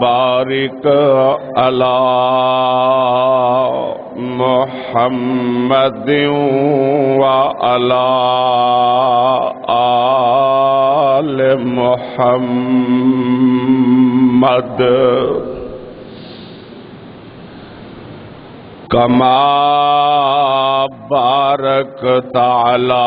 बारिक अला मोहम्मद व अला आल मोहम्मद। कमा बारक ताला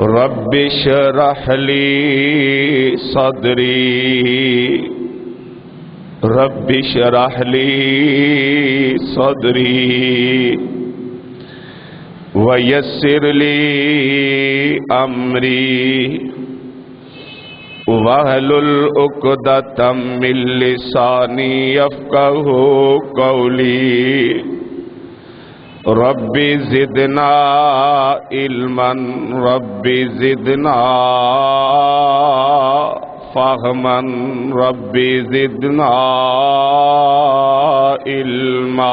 रबिश रहली सदरी। रबिश रहली सदरी। वयसरली अमरी। वहलुल उकदतम मिल्लिसानी अफकहु कौली। रब्बी जिदना इल्मन रब्बी जिदना फहमन रब्बी जिदना इल्मा।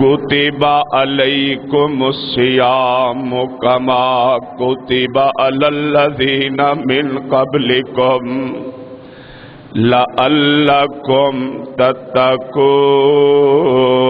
कुतिबा अलैकुमुस्सियाम कमा कुतिबा अलल्लज़ीन मिन कबलिकुम लअल्लकुम तत्तकून।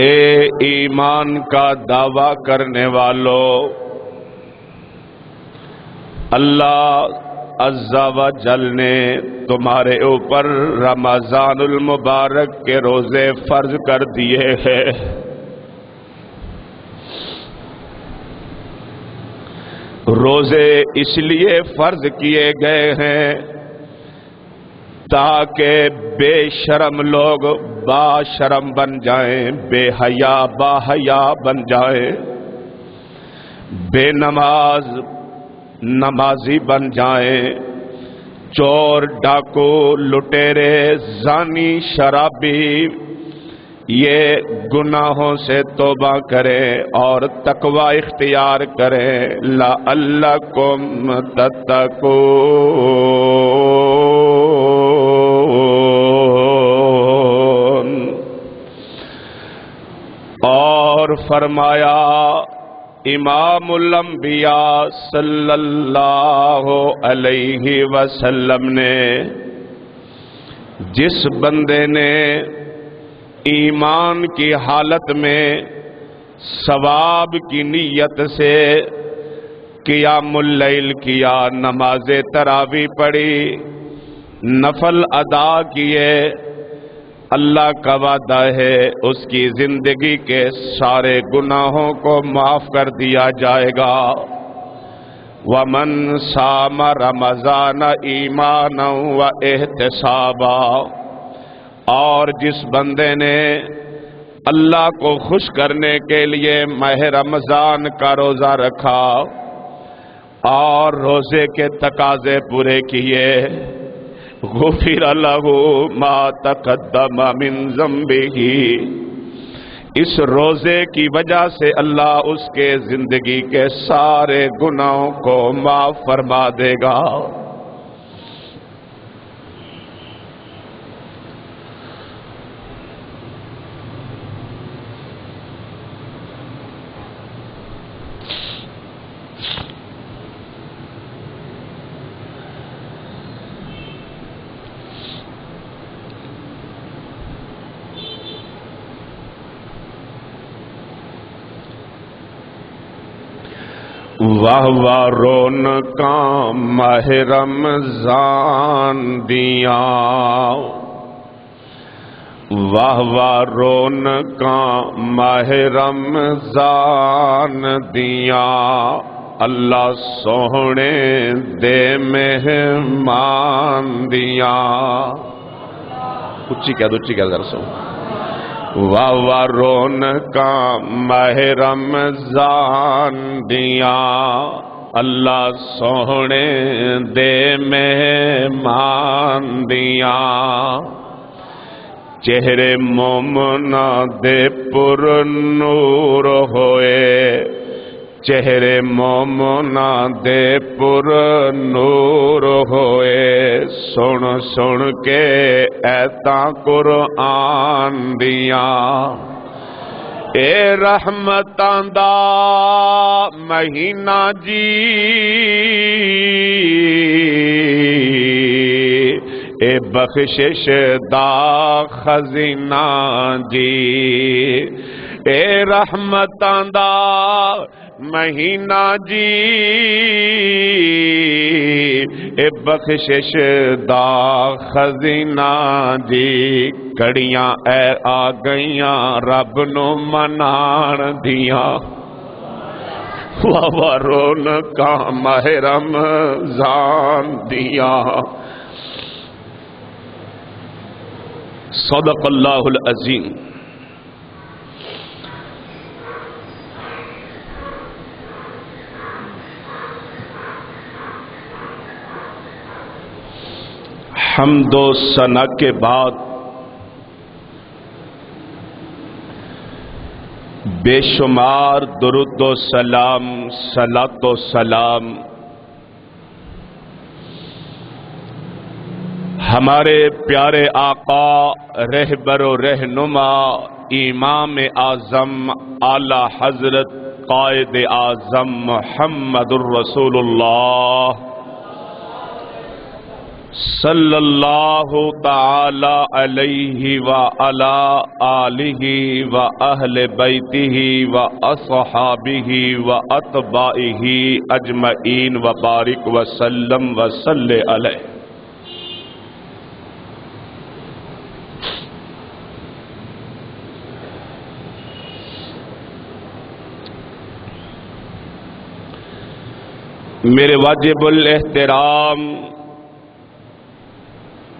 ए ईमान का दावा करने वालों अल्लाह अज्जा व जल ने तुम्हारे ऊपर रमजानुल मुबारक के रोज़े फ़र्ज़ कर दिए हैं। रोज़े इसलिए फ़र्ज़ किए गए हैं ताकि बेशरम लोग बाशरम बन जाएँ, बेहया बाहया बन जाएँ। बेनमाज नमाजी बन जाएँ। चोर डाकू लुटेरे, जानी शराबी। ये गुनाहों से तोबा करें और तकवा इख्तियार करें। ला अल्लाह कुम तत्तको और फरमाया इमामुल्लंबिया सल्लल्लाहु अलैहि वसल्लम ने, जिस बंदे ने ईमान की हालत में सवाब की नीयत से किया मुल्लैल किया, नमाज़ तरावी पढ़ी, नफल अदा किए अल्लाह का वादा है, उसकी ज़िंदगी के सारे गुनाहों को माफ़ कर दिया जाएगा। व वमन साम रमज़ान ईमान व एहतसाबा। और जिस बंदे ने अल्लाह को खुश करने के लिए मह रमज़ान का रोजा रखा और रोज़े के तकाजे पूरे किए गुफिर लहू मा तकदम मिन जम्बिही इस रोज़े की वजह से अल्लाह उसके ज़िंदगी के सारे गुनाहों को माफ़ फरमा देगा। वाह वाह रोन का माह रमज़ान दिया। वाह वाह रोन का माह रमज़ान दिया। अल्लाह सोहने दे मेहमान दिया। उच्ची कह दो उच्ची कह वाह वाह रोन का महरम जान दिया। अल्लाह सोहने दे मेहमान दिया। चेहरे मोमना दे पुर नूर होए। चेहरे मोमना दे पुर नूर होए। सुन सुन के ऐता कुरआन दिया। ए रहमतां महीना जी। ए बख्शिश दा खजीना जी। ए रहमतां दा महीना जी। ए बख्शिश दा खजीना जी। कड़ियाँ ए आ गईयां, रब नु मनाण दियाँ। वाह, रौनका महरम जान दिया। सदकल्लाहुल अजीम। हमदो सना के बाद बेशुमार दुरुदो सलाम, सलातो सलाम। हमारे प्यारे आका, रहबरो, रहनुमा, इमाम आज़म, आला हज़रत कायद आज़म मोहम्मद रसूलुल्लाह। सल्लल्लाहु ताला अलैहि व अला आलिहि व अहले बैतिहि व असहाबिहि व अतबाइहि अजमईन व बारिक व सल्लम व सल्ले अलैहि। मेरे वाजिबुल एहतराम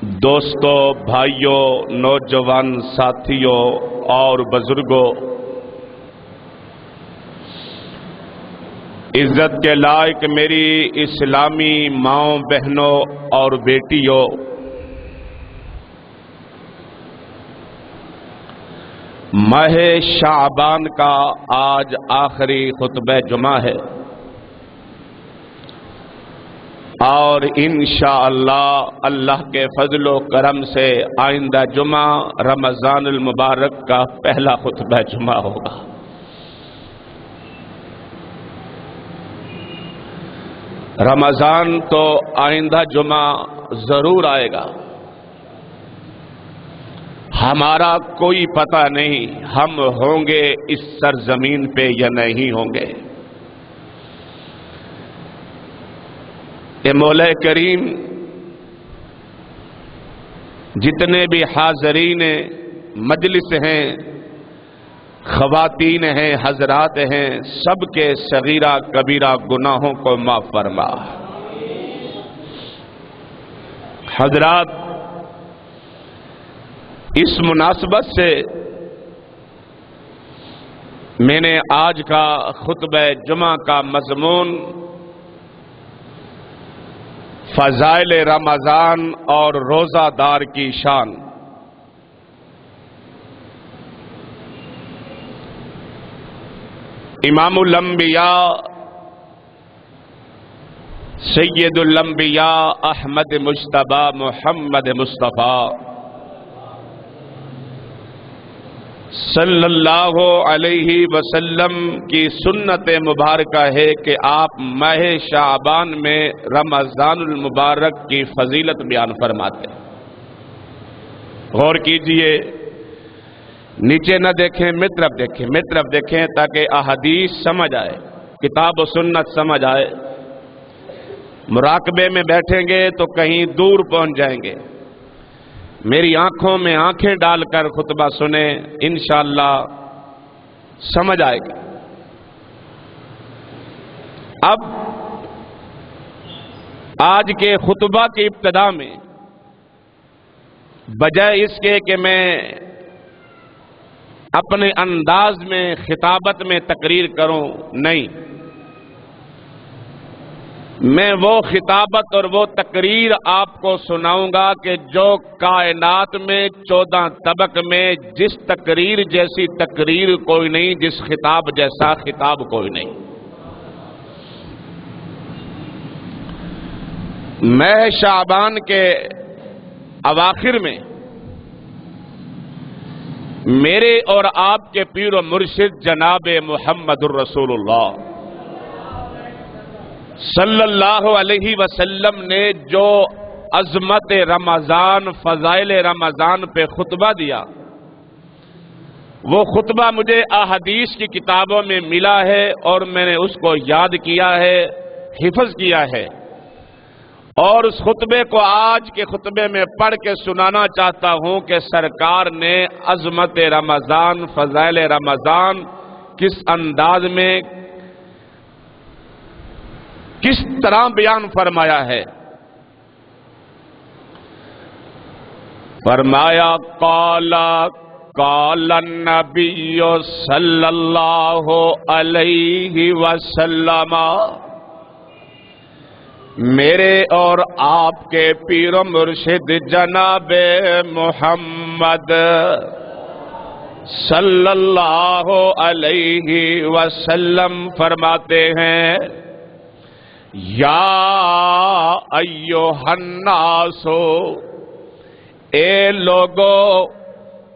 दोस्तों, भाइयों, नौजवान साथियों और बुज़ुर्गों, इज़्ज़त के लायक मेरी इस्लामी माओ बहनों और बेटियों, माह शाबान का आज आखिरी खुतब जुमा है। और इन अल्लाह के फजलो करम से आइंदा जुमा रमज़ान मुबारक का पहला खुतबा जुमा होगा। रमज़ान तो आइंदा जुमा ज़रूर आएगा। हमारा कोई पता नहीं हम होंगे इस सरजमीन पे या नहीं होंगे। ये मौल करीम, जितने भी हाजरीन मजलिस हैं, खवातीन हैं, हजरात हैं, सबके सगीरा कबीरा गुनाहों को माफ़ फरमा। हजरात, इस मुनासबत से मैंने आज का खुतब जुमा का मजमून फजाइल रमज़ान और रोज़ादार की शान। इमामुलंबिया सैदुलंबिया अहमद मुशतबा मोहम्मद मुस्तफ़ा। सल्लल्लाहु अलैहि वसल्लम की सुन्नत मुबारक है कि आप माह शाबान में रमज़ान मुबारक की फजीलत बयान फरमाते गौर कीजिए, नीचे न देखें, मित्रब देखें मित्रब देखें ताकि अहदीस समझ आए, किताब सुन्नत समझ आए। मुराकबे में बैठेंगे तो कहीं दूर पहुँच जाएँगे। मेरी आँखों में आँखें डालकर खुतबा सुने इनशाला समझ आएगी। अब आज के खुतबा की इब्तदा में, बजाय इसके कि मैं अपने अंदाज में, खिताबत में तकरीर करूँ, नहीं। मैं वो खिताबत और वो तकरीर आपको सुनाऊँगा कि जो कायनात में, चौदह तबक में, जिस तकरीर जैसी तकरीर कोई नहीं, जिस खिताब जैसा खिताब कोई नहीं। मैं शाबान के अवाखिर में मेरे और आपके पीर मुर्शिद जनाब मोहम्मद रसूलुल्लाह सल्लल्लाहु अलैहि वसल्लम ने जो अजमत रमज़ान, फ़जाइल रमज़ान पे खुतबा दिया, वो खुतबा मुझे अहदीस की किताबों में मिला है और मैंने उसको याद किया है, हिफज किया है। और उस खुतबे को आज के खुतबे में पढ़ के सुनाना चाहता हूँ कि सरकार ने अजमत रमज़ान, फ़जाइल रमज़ान किस अंदाज में किस तरह बयान फरमाया है? फरमाया, काला काला नबी सल्लल्लाहु अलैहि वसल्लम, मेरे और आपके पीर मुर्शिद जनाब मोहम्मद सल्लल्लाहु अलैहि वसल्लम फरमाते हैं या अयो हन्नासो ए लोगो,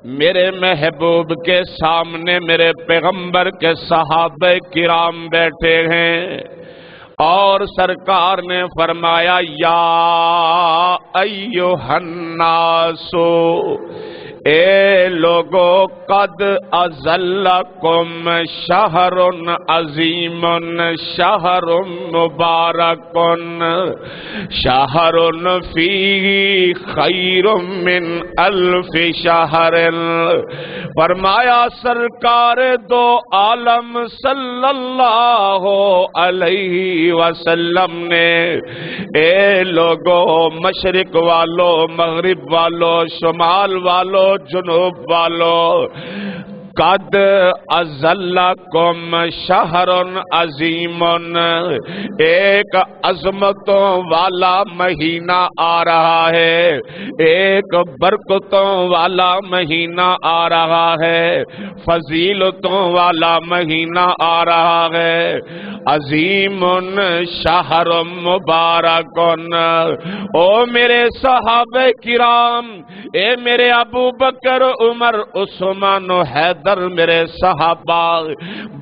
मेरे महबूब के सामने मेरे पैगंबर के सहाब किराम बैठे हैं, और सरकार ने फरमाया, या अयो हन्नासो ए लोगो, कद अजल्लकुम शहरुन अजीमुन, शहरुन मुबारकुन। शहरुन फ़ी खैरुम मिन अल्फ शहरन। फरमाया, सरकार दो आलम सल्लल्लाहु अलैहि वसल्लम ने, ए लोगो, मशरिक वालो, मगरिब वालो, शुमाल वालो जुनूब वालों कद अजल्ला कुम शहरन अजीमन। एक अजमतों वाला महीना आ रहा है। एक बरकतों वाला महीना आ रहा है। फजीलतों वाला महीना आ रहा है। अजीमन शहर मुबारकन। ओ मेरे साहब किराम ए मेरे अबू बकर, उमर, उस्मान, हैदर, मेरे सहाबा,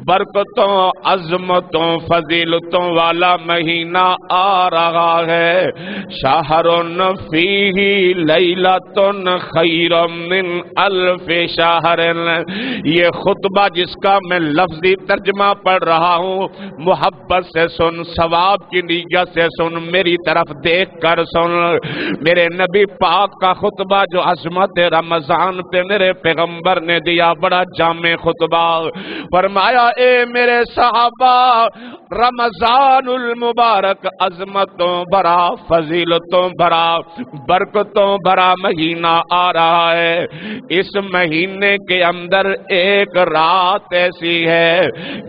बरकतों, अजमतों, फजीलतों वाला महीना आ रहा है। शाहरुन फ़ी ही लैलतुन खैरमिन अल्फ शाहरन। ये खुतबा जिसका मैं लफ्जी तर्जमा पढ़ रहा हूँ, मोहब्बत से सुन, सवाब की नीयत से सुन, मेरी तरफ़ देख कर सुन। मेरे नबी पाक का खुतबा जो अजमत रमज़ान पे मेरे पैगंबर ने दिया बड़ा जामे खुतबा। फरमाया, ए मेरे साहबा, रमजानुल मुबारक अजमतों भरा, फजीलतों भरा, बरकतों भरा महीना आ रहा है। इस महीने के अंदर एक रात ऐसी है,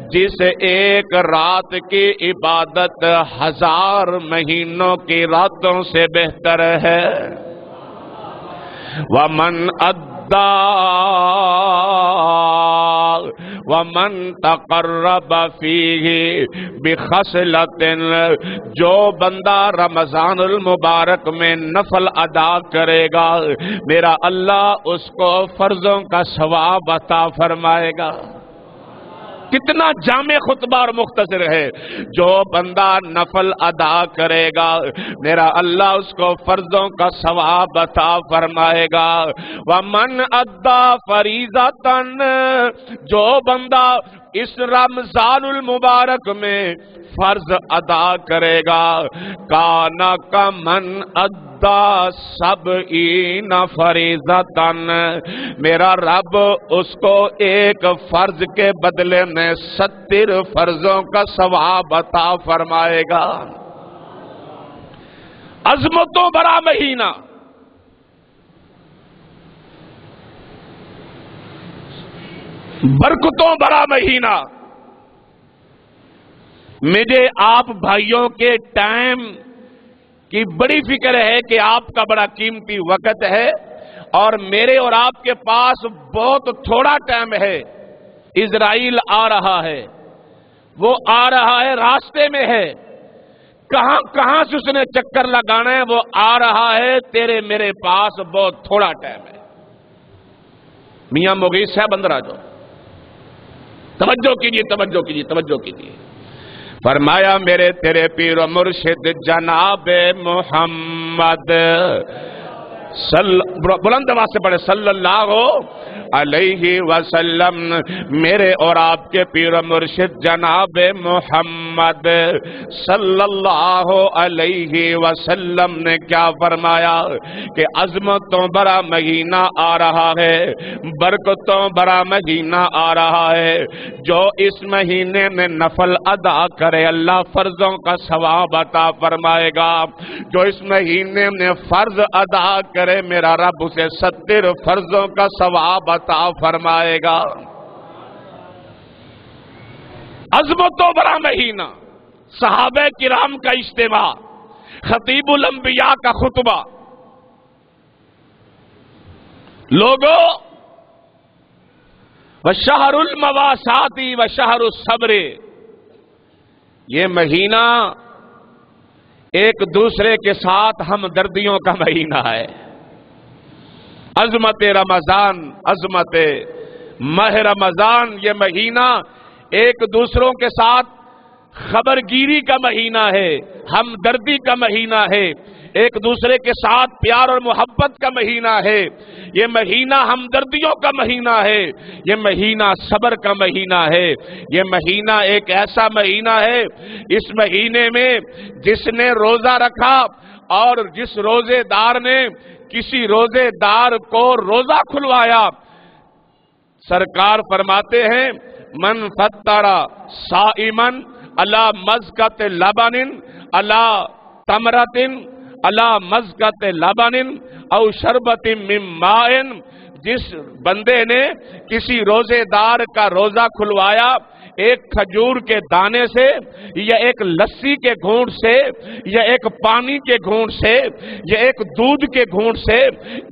जिस एक रात की इबादत हज़ार महीनों की रातों से बेहतर है। वमन अद वमन तकर्रब फीही बिखसलत जो बंदा रमज़ान मुबारक में नफल अदा करेगा मेरा अल्लाह उसको फर्जों का सवाब अता फरमाएगा कितना जामे खुतबा और मुख्तर है। जो बंदा नफल अदा करेगा, मेरा अल्लाह उसको फर्जों का सवाब बता फरमाएगा। व मन अदा फरीजा तन जो बंदा इस रमजानुल मुबारक में फ़र्ज़ अदा करेगा। काना का मन अद सब ई न फरीजतन। मेरा रब उसको एक फ़र्ज़ के बदले में सत्तर फर्जों का सवाब बता फरमाएगा। अजमतों बड़ा महीना। बरकतों बड़ा महीना। मुझे आप भाइयों के टाइम की बड़ी फ़िक्र है कि आपका बड़ा कीमती वक्त है और मेरे और आपके पास बहुत थोड़ा टाइम है। इज़राइल आ रहा है। वो आ रहा है, रास्ते में है। कहाँ कहाँ से उसने चक्कर लगाना है, वो आ रहा है। तेरे मेरे पास बहुत थोड़ा टाइम है। मियाँ मोगीस है बंदरा जो तवज्जो कीजिए तवज्जो कीजिए तवज्जो कीजिए। फरमाया मेरे तेरे पीर मुर्शिद जनाब मोहम्मद। बुलंद आवाज़ से पढ़े, सल्लल्लाहु अलैहि वसल्लम, मेरे और आपके पीर मुर्शिद जनाब मोहम्मद सल्लल्लाहु अलैहि वसल्लम ने क्या फरमाया कि अजमतों बड़ा महीना आ रहा है, बरकतों बड़ा महीना आ रहा है, जो इस महीने में नफल अदा करे, अल्लाह फर्जों का सवाब अता फरमाएगा, जो इस महीने में फ़र्ज़ अदा करे करे मेरा रब उसे सत्तर फर्जों का सवाब अता फरमाएगा। अजमतो बड़ा महीना, साहब किराम का इज्तेमा, खतीबुल अंबिया का खुतबा। लोगों, व शहरुल मवासाती व शहरुल सबरे। ये महीना एक दूसरे के साथ हमदर्दियों का महीना है। अजमत रमज़ान अजमत मह रमज़ान ये महीना एक दूसरों के साथ खबरगिरी का महीना है हमदर्दी का महीना है एक दूसरे के साथ प्यार और मोहब्बत का महीना है ये महीना हमदर्दियों का महीना है ये महीना सबर का महीना है ये महीना एक ऐसा महीना है इस महीने में जिसने रोजा रखा और जिस रोजेदार ने किसी रोजेदार को रोजा खुलवाया। सरकार फरमाते हैं, मन फतरा साइमन, अला मजकत लबानिन, अला तमरतिन, अला मजकत लबानिन और शरबत मिमायन जिस बंदे ने किसी रोजेदार का रोजा खुलवाया एक खजूर के दाने से, या एक लस्सी के घूंट से, या एक पानी के घूंट से, या एक दूध के घूंट से,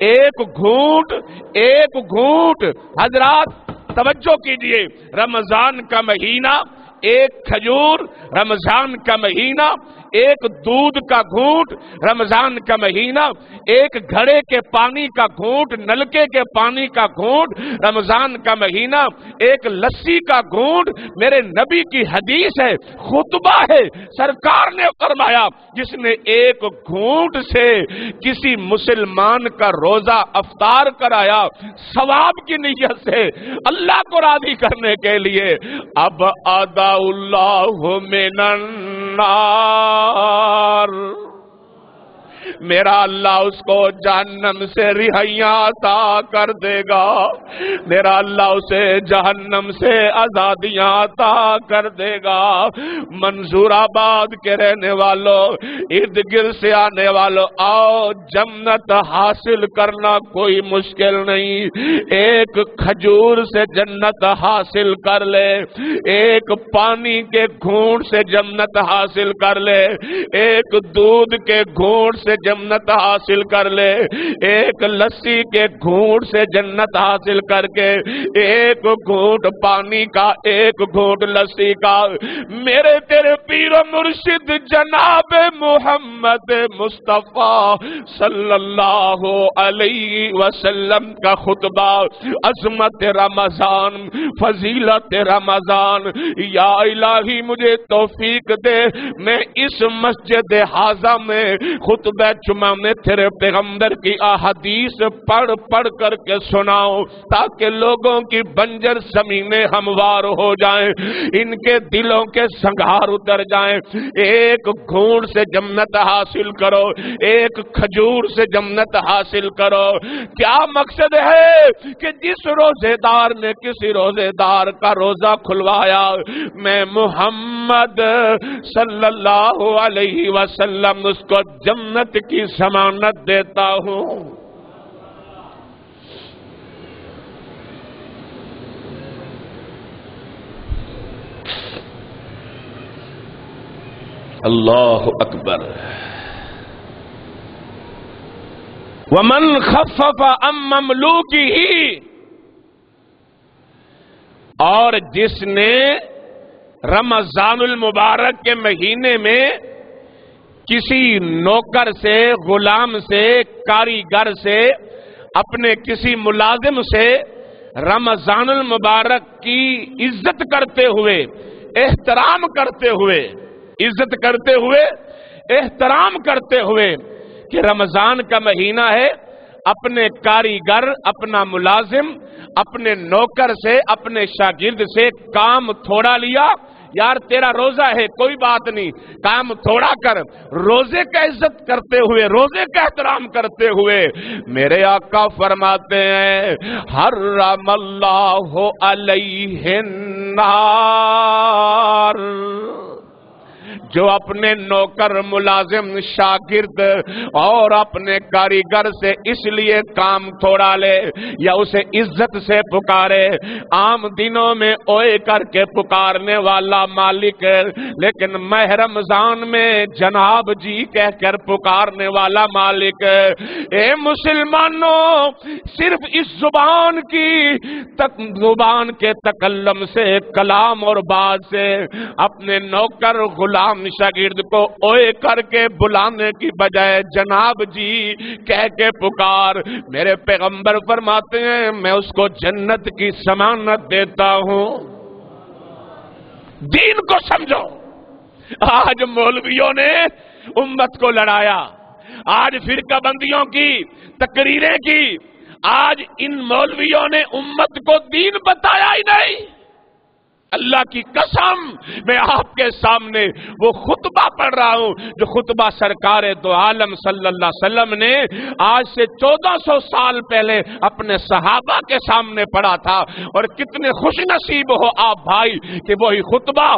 एक घूंट एक घूंट। हजरात, तवज्जो कीजिए, रमज़ान का महीना, एक खजूर, रमज़ान का महीना एक दूध का घूट, रमज़ान का महीना, एक घड़े के पानी का घूट, नलके के पानी का घूट, रमज़ान का महीना, एक लस्सी का घूट, मेरे नबी की हदीस है, खुतबा है, सरकार ने फरमाया, जिसने एक घूट से किसी मुसलमान का रोजा अफतार कराया, सवाब की नीयत से, अल्लाह को राज़ी करने के लिए, अब अदाउल्लाह मिनन्ना are मेरा अल्लाह उसको जहन्नम से रिहैया अता कर देगा। मेरा अल्लाह उसे जहन्नम से आजादियाँ अता कर देगा। मंजूराबाद के रहने वालों इर्द गिर्द से आने वालों, आओ जन्नत हासिल करना कोई मुश्किल नहीं। एक खजूर से जन्नत हासिल कर ले। एक पानी के घूंट से जन्नत हासिल कर ले। एक दूध के घूंट से जन्नत हासिल कर ले। एक लस्सी के घूट से जन्नत हासिल करके, एक घूट पानी का, एक घूट लस्सी का। मेरे तेरे पीर मुर्शिद जनाब मोहम्मद मुस्तफ़ा सल्लल्लाहु अलैहि वसल्लम का खुतबा, अजमत रमज़ान, फजीलत रमज़ान। या इलाही मुझे तौफीक दे, मैं इस मस्जिद हाजा में खुतबा जुमा में तेरे पैगंबर की अहदीस पढ़ पढ़ करके सुनाओ ताकि लोगों की बंजर जमीनें हमवार हो जाएँ, इनके दिलों के संघार उतर जाएँ। एक घूर से जन्नत हासिल करो, एक खजूर से जन्नत हासिल करो। क्या मकसद है कि जिस रोजेदार ने किसी रोजेदार का रोजा खुलवाया, मैं मोहम्मद सल्लल्लाहु अलैहि वसल्लम उसको जन्नत की समानत देता हूँ। अल्लाह अकबर। वमन खफफ अम ममलू की ही और जिसने रमजानुल मुबारक के महीने में किसी नौकर से, गुलाम से, कारीगर से, अपने किसी मुलाजिम से रमजानुल मुबारक की इज़्ज़त करते हुए, एहतराम करते हुए, इज़्ज़त करते हुए, एहतराम करते हुए कि रमज़ान का महीना है, अपने कारीगर, अपना मुलाजिम, अपने नौकर से, अपने शागिर्द से काम थोड़ा लिया यार तेरा रोजा है, कोई बात नहीं। काम थोड़ा कर। रोज़े का इज़्ज़त करते हुए, रोज़े का एहतराम करते हुए मेरे आका फरमाते हैं हर राम अल्लाह हो नार। जो अपने नौकर मुलाजिम शागिर्द और अपने कारीगर से इसलिए काम थोड़ा ले या उसे इज़्ज़त से पुकारे। आम दिनों में ओए करके पुकारने वाला मालिक, लेकिन मह रमज़ान में जनाब जी कहकर पुकारने वाला मालिक, ए मुसलमानों, सिर्फ़ इस ज़ुबान की तक, ज़ुबान के तकल्लम से, कलाम और बात से अपने नौकर गुलाम शागिर्द को ओए करके बुलाने की बजाय, जनाब जी, कह के पुकार। मेरे पैगंबर फरमाते हैं, मैं उसको जन्नत की समानत देता हूँ। दीन को समझो। आज मौलवियों ने उम्मत को लड़ाया। आज फिरका बंदियों की, तकरीरें की। आज इन मौलवियों ने उम्मत को दीन बताया ही नहीं। अल्लाह की कसम, मैं आपके सामने वो खुतबा पढ़ रहा हूँ, जो खुतबा सरकार दो आलम वसल्लम ने आज से 1400 साल पहले अपने सहाबा के सामने पढ़ा था। और कितने खुश नसीब हो आप भाई कि वही खुतबा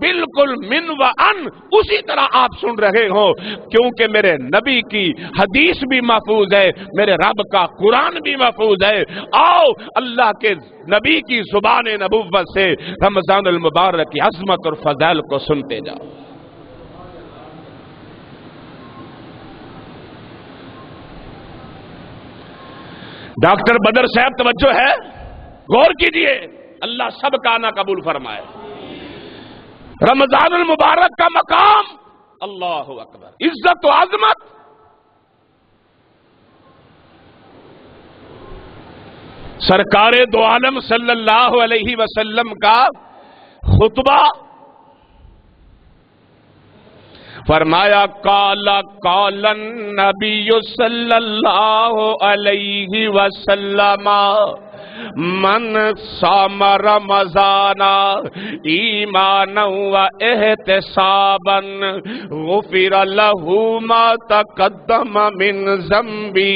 बिल्कुल मिन व अन उसी तरह आप सुन रहे हो। क्योंकि मेरे नबी की हदीस भी महफूज है, मेरे रब का कुरान भी महफूज है। आओ, अल्लाह के नबी की ज़ुबान नबूवत से रमज़ान मुबारक की अजमत और फजैल को सुनते जाओ। डॉक्टर बदर साहब, तवज्जो है? गौर कीजिए, अल्लाह सब का आना कबूल फरमाए। रमज़ान मुबारक का मकाम, अल्लाह अकबर। इज़्ज़त व आजमत सरकार दो आलम सल्लल्लाहु अलैहि वसल्लम का खुतबा फरमाया, काला कालन नबी सल्लल्लाहु अलैहि वसल्लम मन सामर मजाना ईमान व एहतसाबन गुफिर लहू मा तकद्दम मिन जम्बी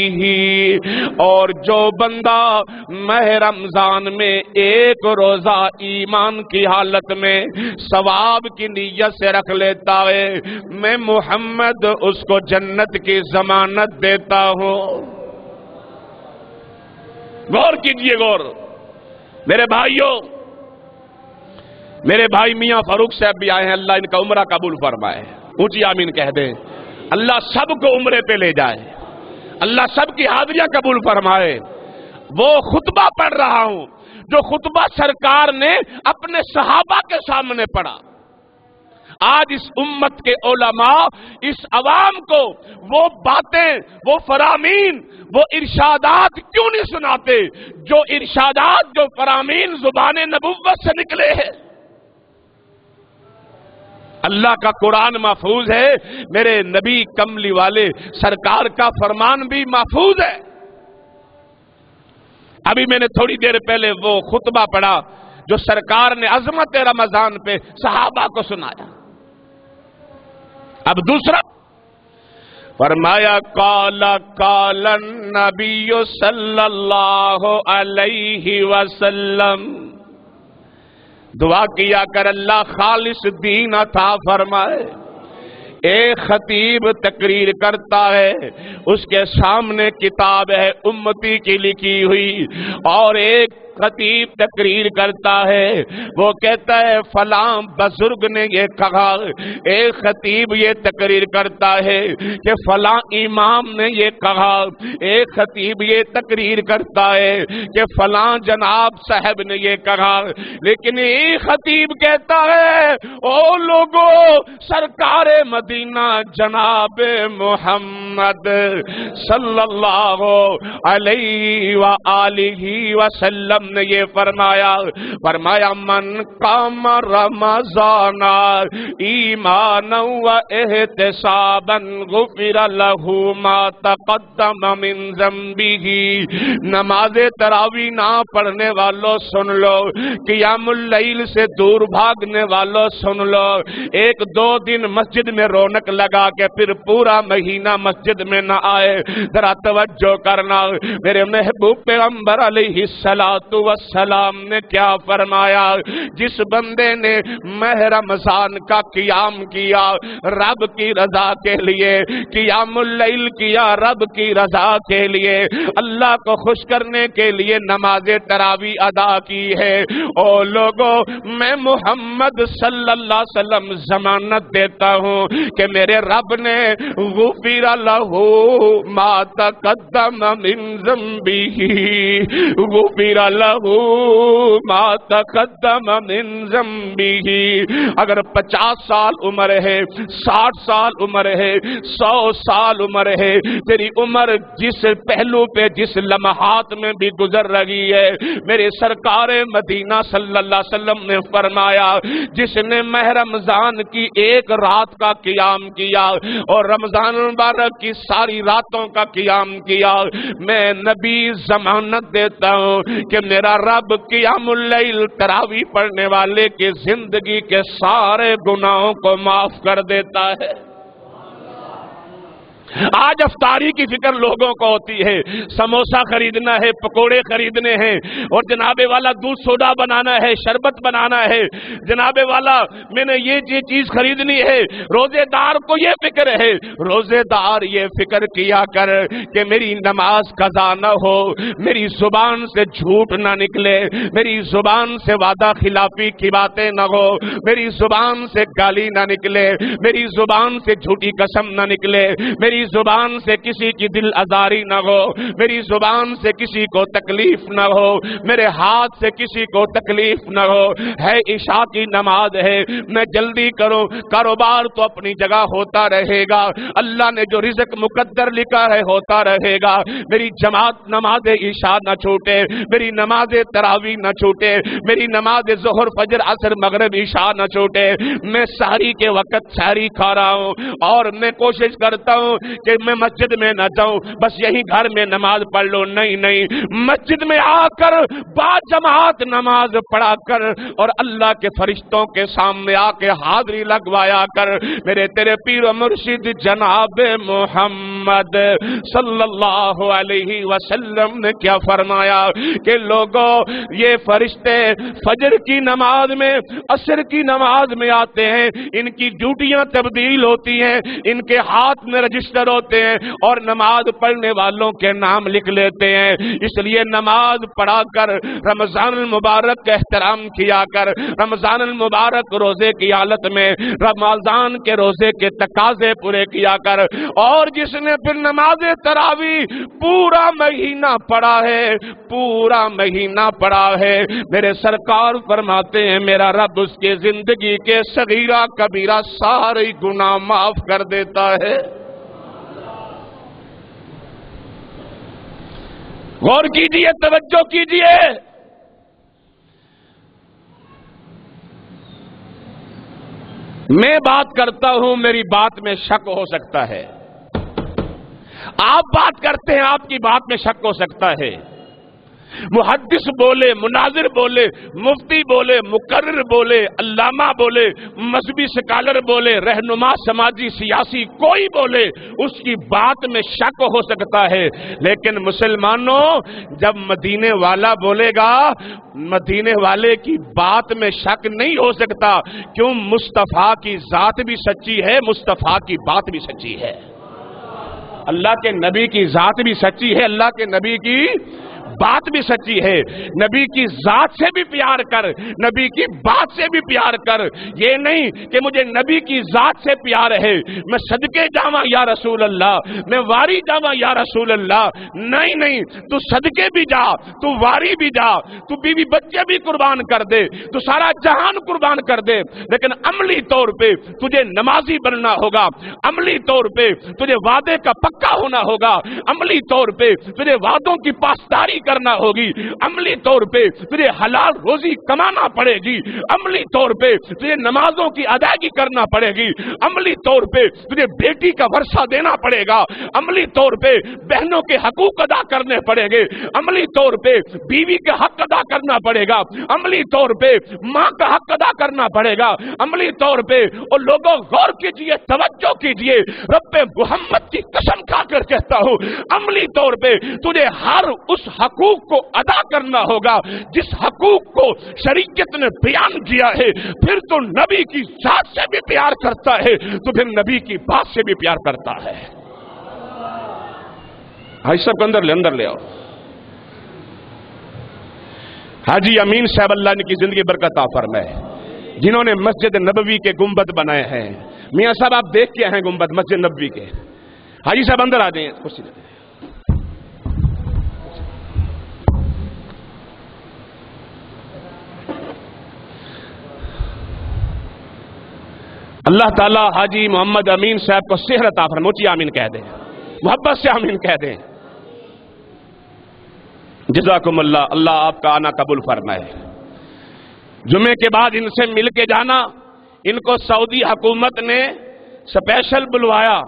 और जो बंदा मह रमज़ान में एक रोजा ईमान की हालत में सवाब की नीयत से रख लेता है, मैं मोहम्मद उसको जन्नत की जमानत देता हूँ। गौर कीजिए गौर। मेरे भाइयों, मेरे भाई मियाँ फारूक साहब भी आए हैं, अल्लाह इनका उम्र कबूल फरमाए। ऊँची आमीन कह दे। अल्लाह सबको उम्रे पे ले जाए। अल्लाह सबकी हाजिरियाँ कबूल फरमाए। वो खुतबा पढ़ रहा हूँ, जो खुतबा सरकार ने अपने सहाबा के सामने पढ़ा। आज इस उम्मत के ओलमा इस अवाम को वो बातें, वो फरामीन वो इर्शादात क्यों नहीं सुनाते? जो इर्शादात, जो फरामीन ज़ुबान नबुवत से निकले हैं। अल्लाह का कुरान महफूज है। मेरे नबी कमली वाले सरकार का फरमान भी महफूज है। अभी मैंने थोड़ी देर पहले वो खुतबा पढ़ा, जो सरकार ने अजमत रमज़ान पे सहाबा को सुनाया। अब दूसरा फरमाया, काला कालन नबी सल्लल्लाहु अलैहि वसल्लम। दुआ किया कर, अल्लाह खालिश दीन अथा फरमाए। एक खतीब तकरीर करता है, उसके सामने किताब है, उम्मती की लिखी हुई, और एक खतीब तकरीर करता है। वो कहता है, फलां बुज़ुर्ग ने ये कहा, एक खतीब ये तकरीर करता है कि फलां इमाम ने ये कहा, एक खतीब ये तकरीर करता है कि फलां जनाब साहब ने ये कहा। लेकिन एक खतीब कहता है, ओ लोगो, सरकार मदीना जनाब मोहम्मद सल्लल्लाहु अलैहि व आलिहि वसल्लम ने ये फरमाया फरमाया, मन काम रमजाना ईमान व एहतसाबन, गुफिर लहू मा तकद्दम मिन जम्बिही। नमाज़ तरावी ना पढ़ने वालों सुन लो, कियामुल से दूर भागने वालों सुन लो। एक दो दिन मस्जिद में रौनक लगा के फिर पूरा महीना मस्जिद में न आए। जरा तवज्जो करना, मेरे महबूब पैगंबर सलातु सलाम ने क्या फरमाया? जिस बंदे ने मह रमज़ान का कियाम किया, रब की रजा के लिए, कियामुल किया रब की रजा के लिए, अल्लाह को खुश करने के लिए नमाज़ तरावी अदा की है। ओ लोगो, मैं मोहम्मद सल्लल्लाहु अलैहि वसल्लम जमानत देता हूँ कि मेरे रब ने गुफिर लहू माता कदम मिन जम्बी गुफिर अगर पचास साल उम्र है, साठ साल उम्र है, सौ साल उम्र है, तेरी उम्र जिस पहलू पे, जिस लम्हात में भी गुजर रही है, मेरे सरकार मदीना सल्लल्लाहु अलैहि वसल्लम ने फरमाया, जिसने मह रमज़ान की एक रात का कियाम किया और रमज़ान मुबारक की सारी रातों का कियाम किया, मैं नबी जमानत देता हूँ कि मेरा रब कियामुल्लैल तरावी पढ़ने वाले की ज़िंदगी के सारे गुनाहों को माफ़ कर देता है। आज अफतारी की फ़िक्र लोगों को होती है। समोसा खरीदना है, पकोड़े खरीदने हैं और जनाबे वाला दूध सोडा बनाना है, शरबत बनाना है। जनाबे वाला, मैंने ये चीज़ खरीदनी है। रोजेदार को ये फ़िक्र है। रोजेदार ये फ़िक्र किया कर कि मेरी नमाज़ कजा न हो, मेरी ज़ुबान से झूठ ना निकले, मेरी ज़ुबान से वादा खिलाफी की बातें न हो, मेरी ज़ुबान से गाली ना निकले, मेरी ज़ुबान से झूठी कसम ना निकले, मेरी मेरी ज़ुबान से किसी की दिल आजारी न हो, मेरी ज़ुबान से किसी को तकलीफ़ न हो, मेरे हाथ से किसी को तकलीफ़ न हो। है ईशा की नमाज़ है, मैं जल्दी करूँ, कारोबार तो अपनी जगह होता रहेगा। अल्लाह ने जो रिजक मुकद्दर लिखा है, होता रहेगा। मेरी जमात नमाज़ ईशा न छूटे, मेरी नमाज़ तरावी न छूटे, मेरी नमाज़ जहर, फजर, असर, मगरब ईशा न छूटे। मैं सारी के वक्त सारी खा रहा हूँ और मैं कोशिश करता हूँ कि मैं मस्जिद में न जाऊँ, बस यही घर में नमाज़ पढ़ लो। नहीं नहीं। मस्जिद में आकर बाजमात नमाज़ पढ़ा कर और अल्लाह के फरिश्तों के सामने आके हाजिरी लगवाया कर, मेरे तेरे पीर मुर्शिद जनाब मोहम्मद सल्लल्लाहु अलैहि वसल्लम ने क्या फरमाया कि लोगों, ये फरिश्ते फजर की नमाज़ में, असर की नमाज़ में आते हैं। इनकी ड्यूटियाँ तब्दील होती हैं। इनके हाथ में रजिस्टर अफसर होते हैं और नमाज़ पढ़ने वालों के नाम लिख लेते हैं। इसलिए नमाज़ पढ़ा कर रमज़ान मुबारक का एहतराम किया कर रमज़ान मुबारक रोज़े की हालत में, रमज़ान के रोज़े के तकाजे पूरे किया कर और जिसने फिर नमाज़ तरावी पूरा महीना पढ़ा है, पूरा महीना पढ़ा है, मेरे सरकार फरमाते हैं, मेरा रब उसके ज़िंदगी के सगीरा कबीरा सारे गुना माफ़ कर देता है। गौर कीजिए, तवज्जो कीजिए। मैं बात करता हूँ, मेरी बात में शक हो सकता है। आप बात करते हैं, आपकी बात में शक हो सकता है। मुहदस बोले, मुनाजिर बोले, मुफ्ती बोले मुकर्र बोले, अल्लामा बोले, मजहबी स्कॉलर बोले, रहनुमा समाजी सियासी कोई बोले, उसकी बात में शक हो सकता है। लेकिन मुसलमानों, जब मदीने वाला बोलेगा, मदीने वाले की बात में शक नहीं हो सकता। क्यों? मुस्तफ़ा की जात भी सच्ची है, मुस्तफ़ा की बात भी सच्ची है। अल्लाह के नबी की जात भी सच्ची है, अल्लाह के नबी की बात भी सच्ची है। नबी की जात से भी प्यार कर, नबी की बात से भी प्यार कर। ये नहीं कि मुझे नबी की जात से प्यार है। मैं सदके जावा या रसूल अल्लाह मैं वारी जावा या रसूल अल्लाह नहीं नहीं, तू सदके भी जा, तू वारी भी जा, तू बीवी बच्चे भी कुर्बान कर दे, तू सारा जहान कुर्बान कर दे। लेकिन अमली तौर पे तुझे नमाजी बनना होगा। अमली तौर पे तुझे वादे का पक्का होना होगा। अमली तौर पे तुझे वादों की पासदारी करना होगी। अमली तौर पे तुझे हलाल रोजी कमाना पड़ेगी। अमली तौर पे तुझे नमाजों की अदायगी करना पड़ेगी। अमली तौर पे तुझे बेटी का वर्षा देना पड़ेगा। अमली तौर पे बहनों के हकूक अदा करने पड़ेंगे। अमली तौर पे बीवी के हक अदा करना पड़ेगा। अमली तौर पे माँ का हक अदा करना पड़ेगा। अमली तौर पे और लोगों, गौर कीजिए, तवज्जो कीजिए। रब्बे मोहम्मद की कसम खाकर कहता हूँ, अमली तौर पे तुझे हर उस हकूक को अदा करना होगा। जिस हकूक को शरीयत ने बयान किया है, फिर तो नबी की जात से भी प्यार करता है तो फिर नबी की बात से भी प्यार करता है। भाई सब अंदर ले अंदर ले आओ। हाजी अमीन साहब अल्लाह ने की ज़िंदगी बरकत फरमाए। जिन्होंने मस्जिद नबवी के गुंबद बनाए हैं। मियाँ साहब, आप देख के हैं गुंबद मस्जिद नबवी के। हाजी साहब, अंदर आ जाए कुर्सी अल्लाह ताला हाजी मोहम्मद अमीन साहब को सेहरत आफर मोची आमीन कह दें। मोहब्बत से आमीन कह दें। जजाकुम अल्लाह आपका आना कबूल फरमाए। जुमे के बाद इनसे मिल के जाना, इनको सऊदी हुकूमत ने स्पेशल बुलवाया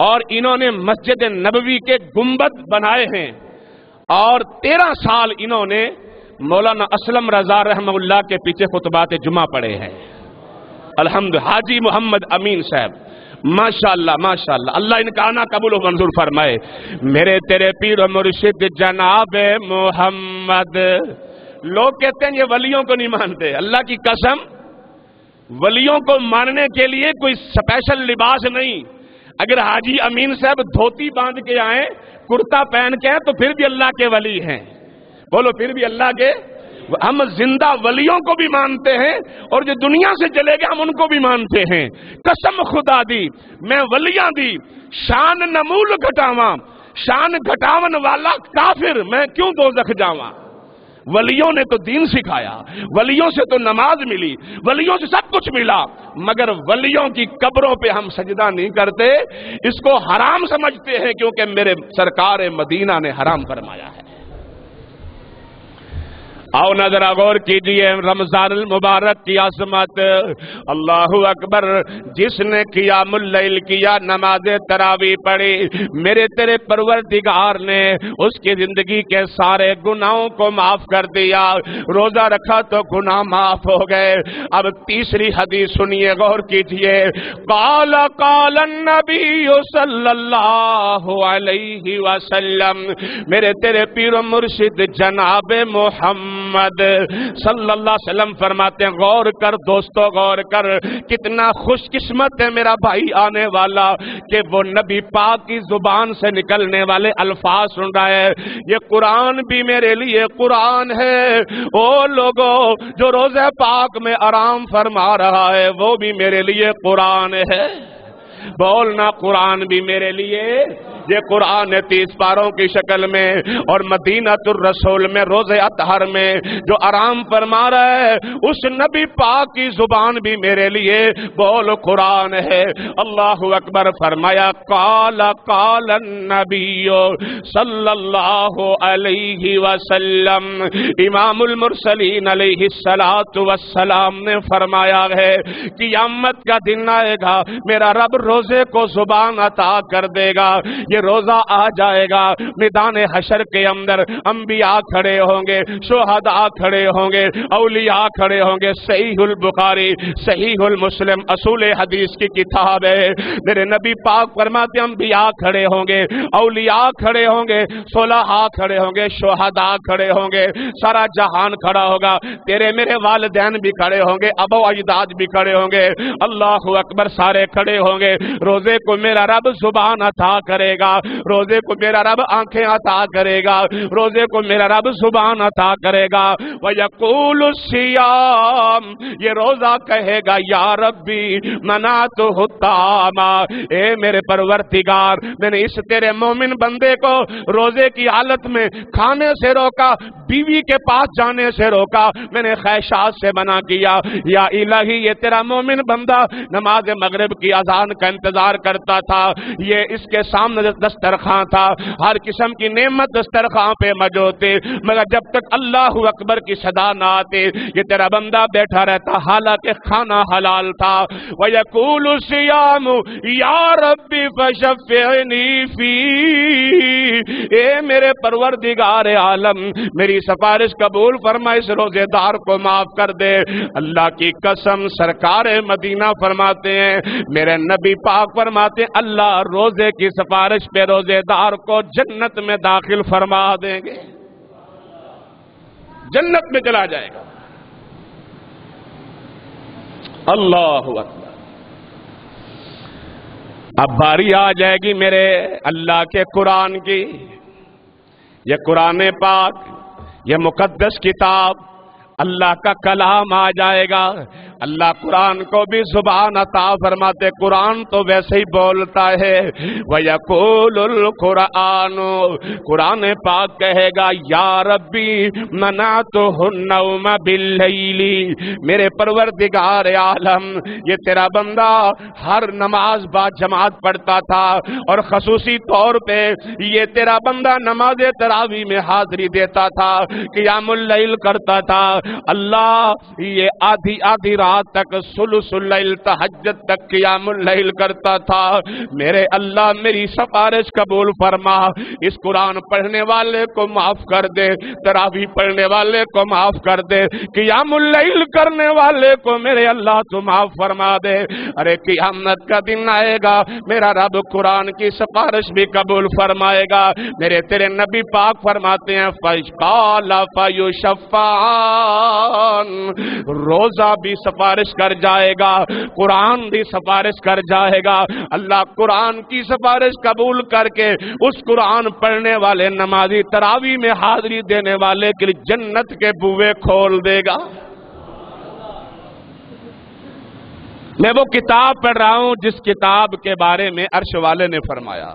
और इन्होंने मस्जिद नबवी के गुंबद बनाए हैं और तेरह साल इन्होंने मौलाना असलम रजा रहमुल्ला के पीछे खुतबात जुमा पढ़े हैं। अलहमद हाजी मोहम्मद अमीन साहब। माशाल्लाह माशाल्लाह। अल्लाह इनका आना कबूल मंजूर फरमाए। मेरे तेरे पीर मुर्शिद जनाब मोहम्मद। लोग कहते हैं, ये वलियों को नहीं मानते। अल्लाह की कसम, वलियों को मानने के लिए कोई स्पेशल लिबास नहीं। अगर हाजी अमीन साहब धोती बाँध के आए, कुर्ता पहन के आए तो फिर भी अल्लाह के वली हैं। बोलो, फिर भी अल्लाह के हम ज़िंदा वलियों को भी मानते हैं और जो दुनिया से चले गए हम उनको भी मानते हैं। कसम खुदा दी, मैं वलिया दी, शान नमूल घटावा, शान घटावन वाला काफिर मैं क्यों दो जख जावा? वलियों ने तो दीन सिखाया, वलियों से तो नमाज़ मिली, वलियों से सब कुछ मिला, मगर वलियों की कब्रों पे हम सजदा नहीं करते। इसको हराम समझते हैं क्योंकि मेरे सरकार मदीना ने हराम फरमाया है। आओ नज़र गौर कीजिए रमज़ान मुबारक की आसमत। अल्लाह अकबर, जिसने किया मुल्लैल, किया नमाज़ तरावी पढ़ी, मेरे तेरे परवर दिगार ने उसकी ज़िंदगी के सारे गुनाहों को माफ़ कर दिया। रोजा रखा तो गुनाह माफ़ हो गए। अब तीसरी हदीस सुनिए, गौर कीजिए। काल काल नबी सल्लल्लाहु मेरे तेरे पीर मुर्शिद जनाब मोहम्मद मोहम्मद सल्लल्लाहु अलैहि वसल्लम फरमाते हैं, गौर कर दोस्तों, गौर कर, कितना खुशकिस्मत है मेरा भाई आने वाला कि वो नबी पाक की ज़ुबान से निकलने वाले अल्फाज सुन रहा है। ये कुरान भी मेरे लिए कुरान है। ओ लोगो, जो रोज़े पाक में आराम फरमा रहा है, वो भी मेरे लिए कुरान है। बोलना कुरान भी मेरे लिए। ये कुरान है तीस पारों की शक्ल में और मदीना रसूल में रोज़े अतहर में जो आराम फरमा रहा है, उस नबी पाक की ज़ुबान भी मेरे लिए। बोल कुरान है। अल्लाह अकबर फरमाया, काला काल नबीयो सल्लल्लाहु अलैहि वसल्लम। इमामुल मुरसलीन अलैहि सलातु वसलाम ने फरमाया है कि यामत का दिन आएगा, मेरा रब रोज़े को ज़ुबान अता कर देगा। ये रोजा आ जाएगा। मैदान हशर के अंदर अंबिया खड़े होंगे, शोहदा खड़े होंगे अलिया खड़े होंगे। सही बुखारी सही मुस्लिम असूल हदीस की किताब है। मेरे नबी पाक फरमाते, अंबिया खड़े होंगे अलिया खड़े होंगे, सोलहा खड़े होंगे, शोहदा खड़े होंगे। सारा जहान खड़ा होगा। तेरे मेरे वालदेन भी खड़े होंगे, अबो अजदाद भी खड़े होंगे। अल्लाह अकबर सारे खड़े होंगे। रोज़े को मेरा रब सुबह अता करेगा। रोज़े को मेरा रब आँखें अता करेगा। रोज़े को मेरा रब सुबह अता करेगा। वह यकूल सियाम, ये रोजा कहेगा, या रब्बी मना तो होता ए मेरे परवरतिगार मैंने इस तेरे मोमिन बंदे को रोज़े की हालत में खाने से रोका, बीवी के पास जाने से रोका, मैंने खैशात से मना किया, या इलाही, ये तेरा मोमिन बंदा, नमाज़ मगरब की अजान का इंतज़ार करता था। ये इसके सामने दस्तरखां था। हर किस्म की नेमत दस्तरखां पे मौजूद थे। मगर जब तक अल्लाह अकबर की सदा ना आते, ये तेरा बंदा बैठा रहता। हालाँकि खाना हलाल था। वह यकूल ए मेरे परवरदिगार आलम, मेरी सिफारिश कबूल फरमा, इस रोजेदार को माफ़ कर दे। अल्लाह की कसम, सरकार मदीना फरमाते हैं, मेरे नबी पाक फरमाते, अल्लाह रोज़े की सिफारिश पे रोजेदार को जन्नत में दाखिल फरमा देंगे। जन्नत में चला जाएगा। अल्लाह अकबर। अब बारी आ जाएगी मेरे अल्लाह के कुरान की। यह कुरान पाक यह मुकद्दस किताब, अल्लाह का कलाम आ जाएगा। अल्लाह कुरान को भी ज़ुबान अता फरमाते, कुरान तो वैसे ही बोलता है। वयकुल कुरान कुरान पाक कहेगा, या रब्बी मना तो हुन्नौम बिल्लैली मेरे परवरदिगार आलम, ये तेरा बंदा हर नमाज़ बा जमात पढ़ता था। और खसूसी तौर पे ये तेरा बंदा नमाज़ तरावी में हाजिरी देता था, कियामुल करता था। अल्लाह, ये आधी आधी रात तक सुलसुल तहजत तक कियामुल करता था, मेरे अल्लाह मेरी सिफारिश कबूल फरमा। इस कुरान पढ़ने वाले को माफ़ कर दे, तरावी पढ़ने वाले को माफ़ कर दे, कियामुल करने वाले को मेरे अल्लाह तो माफ़ फरमा दे। अरे कियामत का दिन आएगा, मेरा रब कुरान की सिफारिश भी कबूल फरमाएगा। मेरे तेरे नबी पाक फरमाते हैं फशकाला फयुशफा रोजा भी सिफारिश कर जाएगा। कुरान भी सिफारिश कर जाएगा। अल्लाह कुरान की सिफारिश कबूल करके उस कुरान पढ़ने वाले, नमाजी तरावी में हाजिरी देने वाले के लिए जन्नत के बुए खोल देगा। मैं वो किताब पढ़ रहा हूँ जिस किताब के बारे में अर्श वाले ने फरमाया।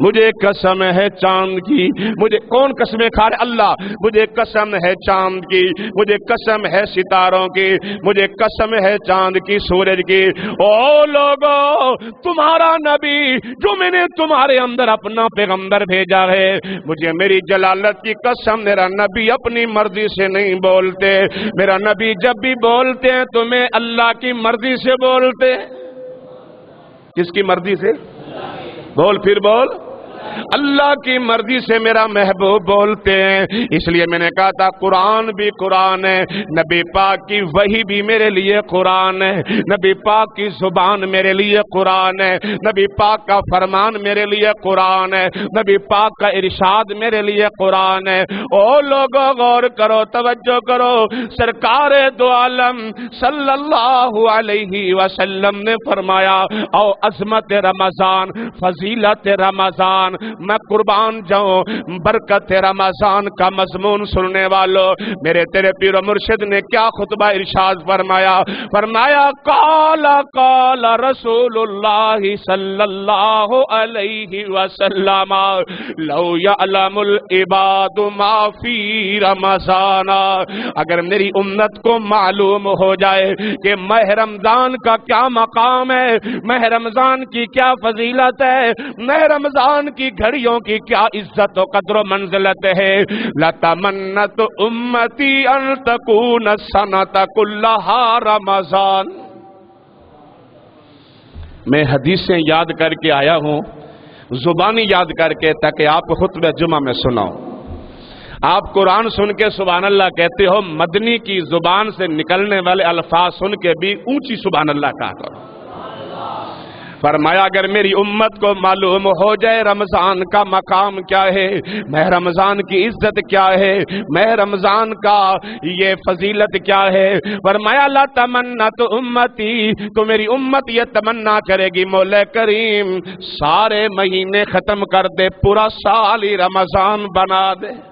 मुझे कसम है चाँद की। मुझे कौन कसमें खा रहे अल्लाह, मुझे कसम है चाँद की। मुझे कसम है सितारों की। मुझे कसम है चाँद की, सूरज की। ओ लोगो, तुम्हारा नबी जो मैंने तुम्हारे अंदर अपना पैगंबर भेजा है, मुझे मेरी जलालत की कसम, मेरा नबी अपनी मर्ज़ी से नहीं बोलते। मेरा नबी जब भी बोलते हैं तो मैं अल्लाह की मर्ज़ी से बोलते। किसकी मर्ज़ी से? बोल फिर बोल। अल्लाह की मर्ज़ी से मेरा महबूब बोलते हैं। इसलिए मैंने कहा था, कुरान भी कुरान है, नबी पाक की वही भी मेरे लिए कुरान है। नबी पाक की ज़ुबान मेरे लिए कुरान है। नबी पाक का फरमान मेरे लिए कुरान है। नबी पाक का इरशाद मेरे लिए कुरान है। ओ लोगो, गौर करो, तवज्जो करो। सरकार दो आलम सल्लल्लाहु अलैहि वसल्लम ने फरमाया ओ अजमत रमज़ान, फजीलत रमज़ान मैं कुर्बान जाऊँ। बरकत रमज़ान का मजमून सुनने वालों। मेरे तेरे पीर मुर्शिद ने क्या खुतबा इरशाद फरमाया? फरमाया, काला काला रसूलुल्लाह सल्लल्लाहु अलैहि वसल्लम, लौ यअलमुल इबाद माफ़ी रमजाना। अगर मेरी उम्मत को मालूम हो जाए कि मह रमज़ान का क्या मकाम है, मह रमज़ान की क्या फजीलत है, मह रमज़ान की घड़ियों की क्या इज़्ज़त और कदर मंजिलत है? लता मन्नत उम्मती अंतकून सनत रमज़ान। मैं हदीसें याद करके आया हूँ, जुबानी याद करके, ताकि आप खुतब जुमा में सुनाऊं। आप कुरान सुन के सुबहान अल्लाह कहते हो, मदनी की ज़ुबान से निकलने वाले अल्फाज सुन के भी ऊँची सुबहान अल्लाह कहा करो। फरमाया, अगर मेरी उम्मत को मालूम हो जाए रमज़ान का मकाम क्या है, मैं रमज़ान की इज़्ज़त क्या है, मैं रमज़ान का ये फजीलत क्या है? फरमाया, ला तमन्ना तो उम्मती तो मेरी उम्मत ये तमन्ना करेगी, मोले करीम, सारे महीने खत्म कर दे, पूरा साल ही रमज़ान बना दे।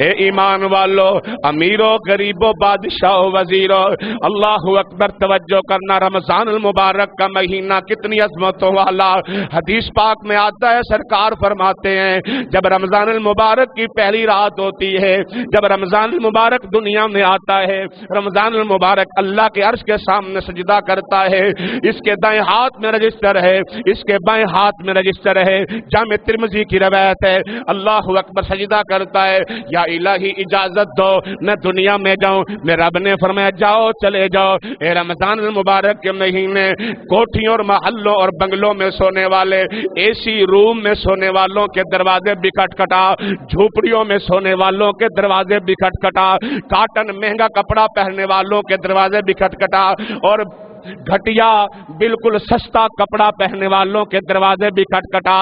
ए ईमान वालो, अमीरों, गरीबों, बादशाह, वजीरों, अल्लाह अकबर, तवज्जो करना रमज़ान मुबारक का महीना कितनी अजमतों वाला। हदीस पाक में आता है, सरकार फरमाते हैं, जब रमज़ान मुबारक की पहली रात होती है, जब रमज़ान मुबारक दुनिया में आता है रमज़ान मुबारक अल्लाह के अर्श के सामने सजदा करता है, इसके दाएँ हाथ में रजिस्टर है, इसके बाएँ हाथ में रजिस्टर है, जाम तिरमजी की रवायत है, अल्लाह अकबर सजदा करता है, या इलाही इजाज़त दो। मैं दुनिया में जाऊँ, मैं रब ने फरमाया, जाओ, चले जाओ। ए रमज़ान मुबारक के महीने, कोठियों और महल्लों और बंगलों में सोने वाले, एसी रूम में सोने वालों के दरवाजे भी खटखटा झोपड़ियों में सोने वालों के दरवाजे भी खटखटा काटन महँगा कपड़ा पहनने वालों के दरवाजे भी खटखटा और घटिया, बिल्कुल सस्ता कपड़ा पहनने वालों के दरवाजे भी खटखटा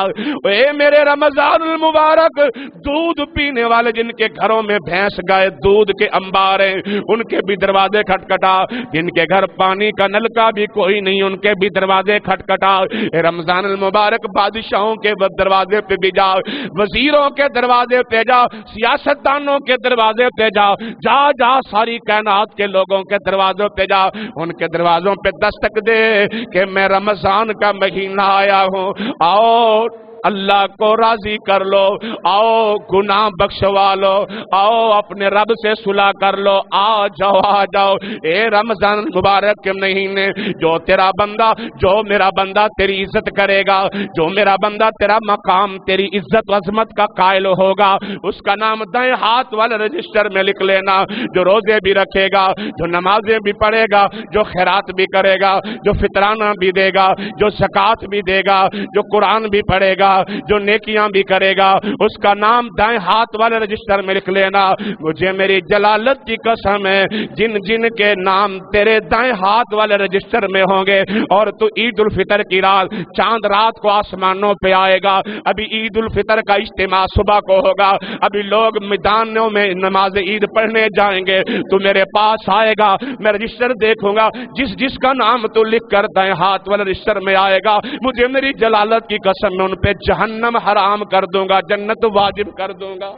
ए मेरे रमज़ान मुबारक, दूध पीने वाले जिनके घरों में भैंस गाय, दूध के अंबार हैं, उनके भी दरवाजे खटखटा जिनके घर पानी का नलका भी कोई नहीं, उनके भी दरवाजे खटखटा रमज़ान मुबारक, बादशाहों के दरवाजे पे भी जाओ। वजीरों के दरवाजे पे जाओ। सियासतदानों के दरवाजे पे जाओ। जा जा, सारी कैनात के लोगों के दरवाजों पे जाओ। उनके दरवाजों पे दस्तक दे कि मैं रमज़ान का महीना आया हूँ। आओ अल्लाह को राज़ी कर लो। आओ गुनाह बख्शवा लो। आओ अपने रब से सुलह कर लो। आ जाओ आ जाओ। ए रमज़ान मुबारक के महीने, जो तेरा बंदा, जो मेरा बंदा तेरी इज़्ज़त करेगा, जो मेरा बंदा तेरा मकाम, तेरी इज़्ज़त, अजमत का कायल होगा, उसका नाम दाएँ हाथ वाले रजिस्टर में लिख लेना, जो रोज़े भी रखेगा, जो नमाजें भी पढ़ेगा, जो खैरात भी करेगा, जो फितराना भी देगा, जो सकात भी देगा, जो कुरान भी पढ़ेगा जो नेकियाँ भी करेगा, उसका नाम दाएँ हाथ वाले रजिस्टर में लिख लेना। मुझे मेरी जलालत की कसम है, जिन जिन के नाम तेरे दाएँ हाथ वाले रजिस्टर में होंगे, और तू ईद उल फितर की रात, चाँद रात को आसमानों पे आएगा। अभी ईद उल फितर का इज्तिमा सुबह को होगा। अभी लोग मैदानों में नमाज़ ईद पढ़ने जाएँगे, तू मेरे पास आएगा। मैं रजिस्टर देखूँगा, जिस जिसका नाम तू लिख कर दाएँ हाथ वाले रजिस्टर में आएगा। मुझे मेरी जलालत की कसम में उन पे जहन्नम हराम कर दूँगा, जन्नत वाजिब कर दूँगा।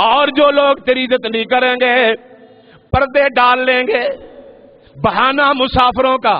और जो लोग तेरी इज़्ज़त नहीं करेंगे, पर्दे डाल लेंगे, बहाना मुसाफरों का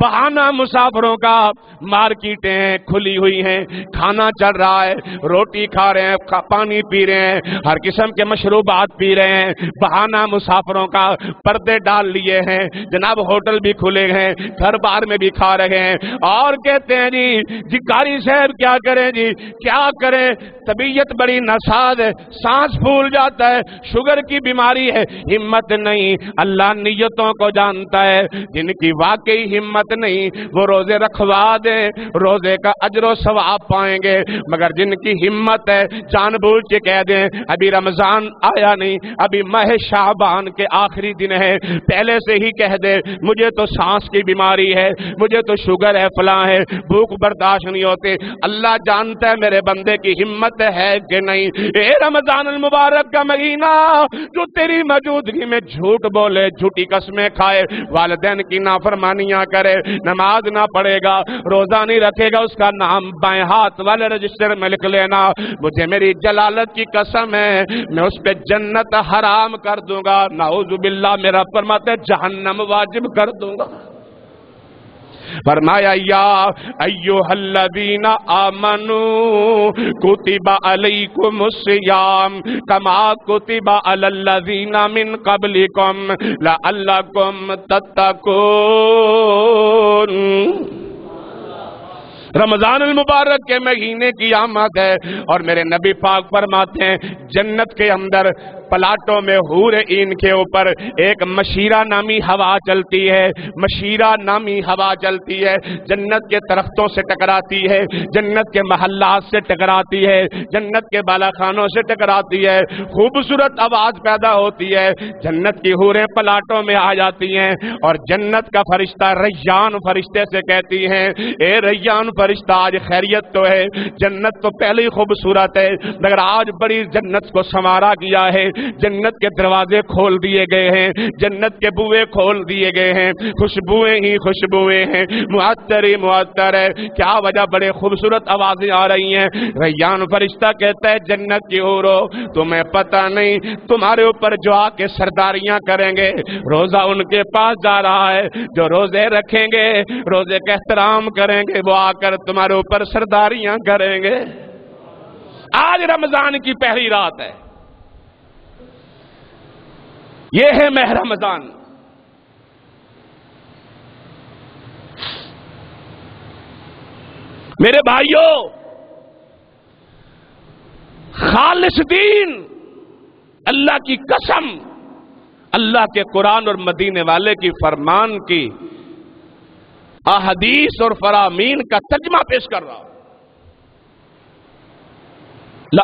बहाना मुसाफरों का। मार्केटें खुली हुई हैं, खाना चल रहा है, रोटी खा रहे हैं पानी पी रहे हैं, हर किस्म के मशरूबात पी रहे हैं। बहाना मुसाफरों का, पर्दे डाल लिए हैं, जनाब होटल भी खुले हैं, घर बार में भी खा रहे हैं। और कहते हैं जी जी कारी साहब क्या करें जी, क्या करें? तबीयत बड़ी नसाद है, सांस फूल जाता है, शुगर की बीमारी है, हिम्मत नहीं, अल्लाह नीयतों को जानता है, जिनकी वाकई हिम्मत हिम्मत नहीं, वो रोज़े रखवा दे, रोज़े का अजरो सवाब पाएँगे। मगर जिनकी हिम्मत है जानबूझ के कह दें, अभी रमज़ान आया नहीं, अभी मह शाहबान के आखिरी दिन है। पहले से ही कह दे, मुझे तो सांस की बीमारी है, मुझे तो शुगर है, फला है, भूख बर्दाश्त नहीं होते। अल्लाह जानता है मेरे बंदे की हिम्मत है कि नहीं। ए रमज़ान मुबारक का महीना, जो तेरी मौजूदगी में झूठ बोले, झूठी कस्में खाए, वालदेन की नाफरमानियाँ करे नमाज़ ना पढ़ेगा, रोजा नहीं रखेगा, उसका नाम बाएँ हाथ वाले रजिस्टर में लिख लेना। मुझे मेरी जलालत की कसम है, मैं उस पर जन्नत हराम कर दूँगा नाउजुबिल्ला मेरा फरमाते जहन्नम वाजिब कर दूँगा। फरमाया, या अयो हल्लदीना आमनु, कुतिबा अलैकुम सियाम कमा कुतिबा अलल्लदीना मिन कबलिकुम रमज़ान मुबारक के महीने की आमद है, और मेरे नबी पाक फरमाते हैं, जन्नत के अंदर पलाटों में हूर इन के ऊपर एक मशीरा नामी हवा चलती है, मशीरा नामी हवा चलती है, जन्नत के दरख्तों से टकराती है, जन्नत के महल्लात से टकराती है, जन्नत के बालाखानों से टकराती है, खूबसूरत आवाज़ पैदा होती है, जन्नत की हूरें पलाटों में आ जाती हैं, और जन्नत का फरिश्ता रैयान फरिश्ते से कहती हैं, ए रैयान फरिश्ता, आज खैरियत तो है, जन्नत तो पहले ही खूबसूरत है, मगर आज बड़ी जन्नत को संवारा किया है जन्नत के दरवाजे खोल दिए गए हैं, जन्नत के बुए खोल दिए गए हैं, खुशबुएँ ही खुशबुएँ हैं। मुआतर ही मुआतर है। क्या वजह बड़े खूबसूरत आवाज़ें आ रही हैं? रैयान फरिश्ता कहता है, जन्नत की ओर तुम्हें पता नहीं, तुम्हारे ऊपर जो आके सरदारियाँ करेंगे, रोजा उनके पास जा रहा है। जो रोज़े रखेंगे, रोज़े का एहतराम करेंगे, वो आकर तुम्हारे ऊपर सरदारियाँ करेंगे। आज रमज़ान की पहली रात है। ये है मह रमज़ान। मेरे भाइयों खालिश दीन अल्लाह की कसम, अल्लाह के कुरान और मदीने वाले की फरमान की अहदीस और फरामीन का तर्जमा पेश कर रहा हूँ।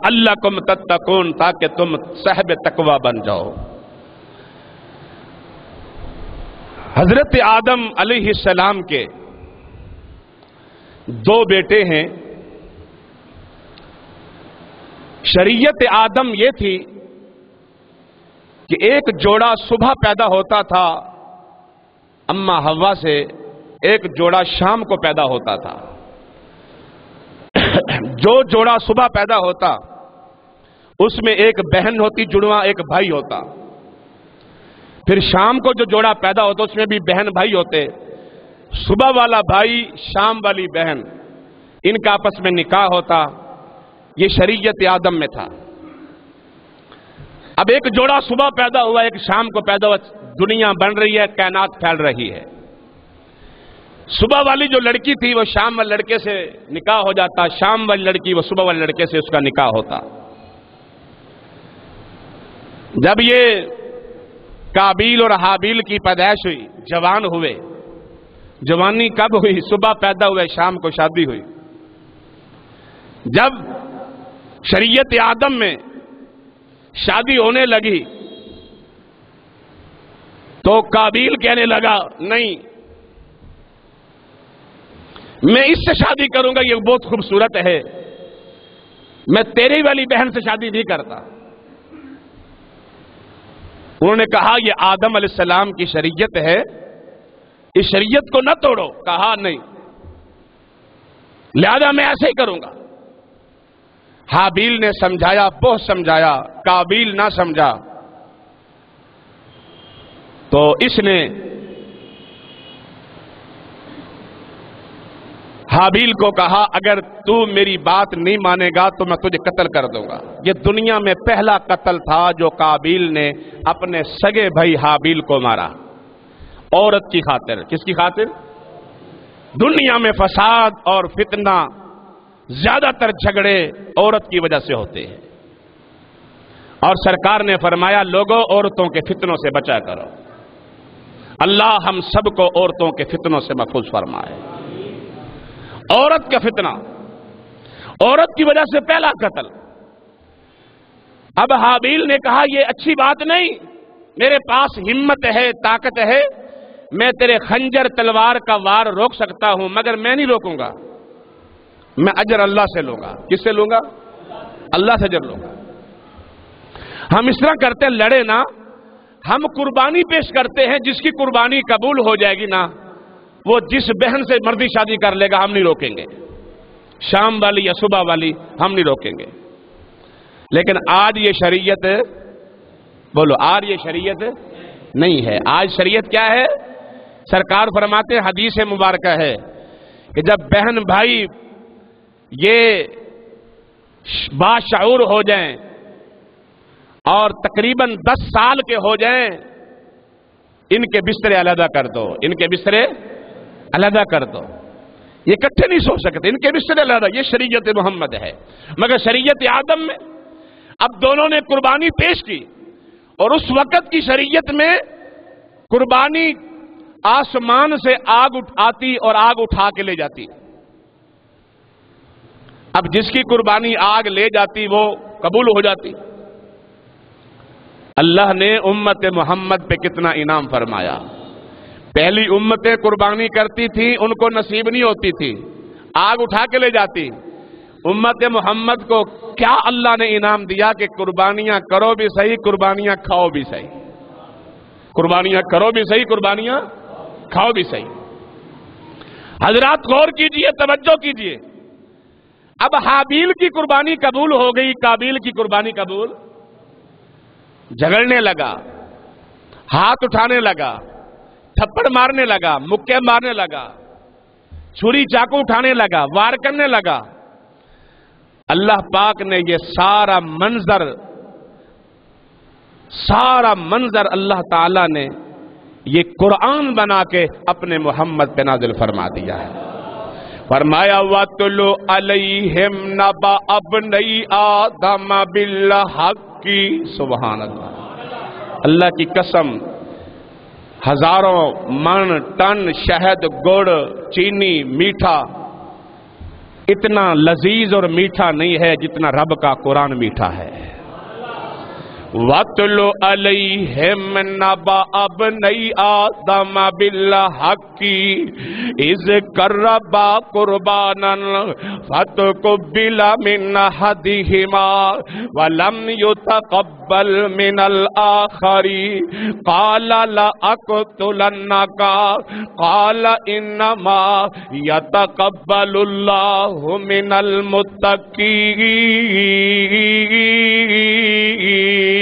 अल्लाह कुम तत्तकून, ताकि तुम सहब तकवा बन जाओ। हज़रत आदम सलाम के दो बेटे हैं। शरीयत आदम यह थी कि एक जोड़ा सुबह पैदा होता था, अम्मा हवा से एक जोड़ा शाम को पैदा होता था। जो जोड़ा सुबह पैदा होता, उसमें एक बहन होती, जुड़वा एक भाई होता। फिर शाम को जो जोड़ा पैदा होता उसमें भी बहन भाई होते सुबह वाला भाई, शाम वाली बहन। इनका आपस में निकाह होता। ये शरीयत आदम में था। अब एक जोड़ा सुबह पैदा हुआ, एक शाम को पैदा हुआ। दुनिया बन रही है कैनात फैल रही है। सुबह वाली जो लड़की थी, वो शाम वाले लड़के से निकाह हो जाता। शाम वाली लड़की, वो सुबह वाले लड़के से उसका निकाह होता। जब ये काबिल और हाबिल की पैदाइश हुई, जवान हुए। जवानी कब हुई? सुबह पैदा हुए, शाम को शादी हुई। जब शरीयत आदम में शादी होने लगी तो काबिल कहने लगा, नहीं, मैं इससे शादी करूँगा, ये बहुत खूबसूरत है। मैं तेरी वाली बहन से शादी नहीं करता। उन्होंने कहा यह आदम सलाम की शरीयत है। इस शरीयत को न तोड़ो। कहा, नहीं। लिहाजा मैं ऐसे ही करूँगा। हाबील ने समझाया, बहुत समझाया, काबिल ना समझा। तो इसने हाबील को कहा, अगर तू मेरी बात नहीं मानेगा तो मैं तुझे कत्ल कर दूँगा। ये दुनिया में पहला कत्ल था जो काबिल ने अपने सगे भाई हाबील को मारा। औरत की खातिर। किसकी खातिर? दुनिया में फसाद और फितना ज़्यादातर झगड़े औरत की वजह से होते हैं। और सरकार ने फरमाया, लोगों, औरतों के फितनों से बचा करो। अल्लाह हम सबको औरतों के फितनों से महफूज फरमाए। औरत का फितना। औरत की वजह से पहला कत्ल। अब हाबील ने कहा यह अच्छी बात नहीं। मेरे पास हिम्मत है, ताकत है। मैं तेरे खंजर तलवार का वार रोक सकता हूँ, मगर मैं नहीं रोकूँगा। मैं अजर अल्लाह से लूँगा। किससे लूँगा? अल्लाह से अजर लूँगा। हम इस तरह करते लड़े ना। हम कुर्बानी पेश करते हैं, जिसकी कुर्बानी कबूल हो जाएगी ना। वो जिस बहन से मर्दी शादी कर लेगा, हम नहीं रोकेंगे। शाम वाली या सुबह वाली हम नहीं रोकेंगे। लेकिन आज ये शरीयत, बोलो, आज ये शरीयत नहीं है। आज शरीयत क्या है? सरकार फरमाते हदीस मुबारक है कि जब बहन भाई ये बाशूर हो जाएँ और तकरीबन दस साल के हो जाएँ, इनके बिस्तरे अलहदा कर दो। इनके बिस्तरे अलहदा कर दो। ये इकट्ठे नहीं सो सकते। इनके बिस्तरे अलहदा, ये शरीयत मोहम्मद है। मगर शरीयत आदम में अब दोनों ने कुर्बानी पेश की और उस वक्त की शरीयत में कुर्बानी आसमान से आग उठाती और आग उठा के ले जाती। अब जिसकी कुर्बानी आग ले जाती, वो कबूल हो जाती। अल्लाह ने उम्मत मोहम्मद पे कितना इनाम फरमाया। पहली उम्मतें कुर्बानी करती थी, उनको नसीब नहीं होती थी। आग उठा के ले जाती। उम्मत मोहम्मद को क्या अल्लाह ने इनाम दिया कि कुर्बानियाँ करो भी सही, कुर्बानियाँ खाओ भी सही? कुर्बानियाँ करो भी सही, कुर्बानियाँ खाओ भी सही। हजरात गौर कीजिए, तवज्जो कीजिए। अब हाबील की कुर्बानी कबूल हो गई, काबिल की कुर्बानी कबूल। झगड़ने लगा, हाथ उठाने लगा। थप्पड़ मारने लगा, मुक्के मारने लगा, छुरी चाकू उठाने लगा, वार करने लगा। अल्लाह पाक ने यह सारा मंजर सारा मंजर अल्लाह ताला ने ये कुरान बना के अपने मोहम्मद पे नाजिल फरमा दिया है। फरमाया, वतलो अलैहिम नबा अब नई आदम बिल्ला हक की अल्लाह की कसम हज़ारों मन, टन, शहद, गुड़, चीनी, मीठा। इतना लजीज और मीठा नहीं है जितना रब का कुरान मीठा है। वतलो अलैहिम नबा अब नई आदम बिल्ला हकी इज़ करबा कुर्बानन फत को बिला मिन हदिहिमा वलम युतकब्बल मिनल आखरी। काल ला अकतुलन्नका, काल इन्नमा मिनल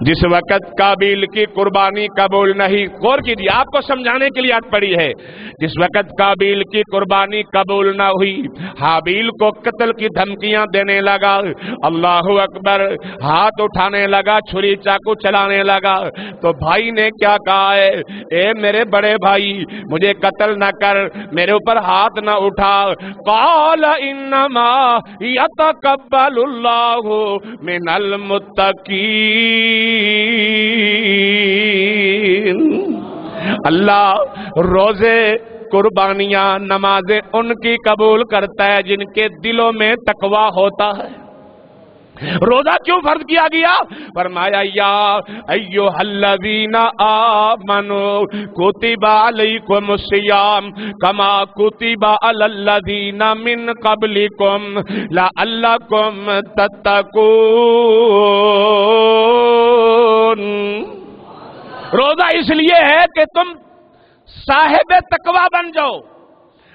जिस वक़्त काबिल की कुर्बानी कबूल नहीं, गौर कीजिए, आपको समझाने के लिए आज पड़ी है। जिस वक़्त काबिल की कुर्बानी कबूल ना हुई, हाबिल को कत्ल की धमकियाँ देने लगा, अल्लाह अकबर, हाथ उठाने लगा, छुरी चाकू चलाने लगा तो भाई ने क्या कहा है? ए मेरे बड़े भाई, मुझे कत्ल न कर, मेरे ऊपर हाथ न उठा। कौल इन्नमा यतकब्बलुल्लाहु मिनल मुत्तकी अल्लाह रोज़े कुर्बानियाँ नमाजें उनकी कबूल करता है जिनके दिलों में तकवा होता है। रोजा क्यों फ़र्ज़ किया गया? फरमाया, या अयो हल्लवीना आमनो कुतिबा अलैकुम सियाम, कमा कुतिबा अलल्लदीना मिन कबलिकुम ला अल्लाकुम तत्तकून। रोजा इसलिए है कि तुम साहेब तकवा बन जाओ।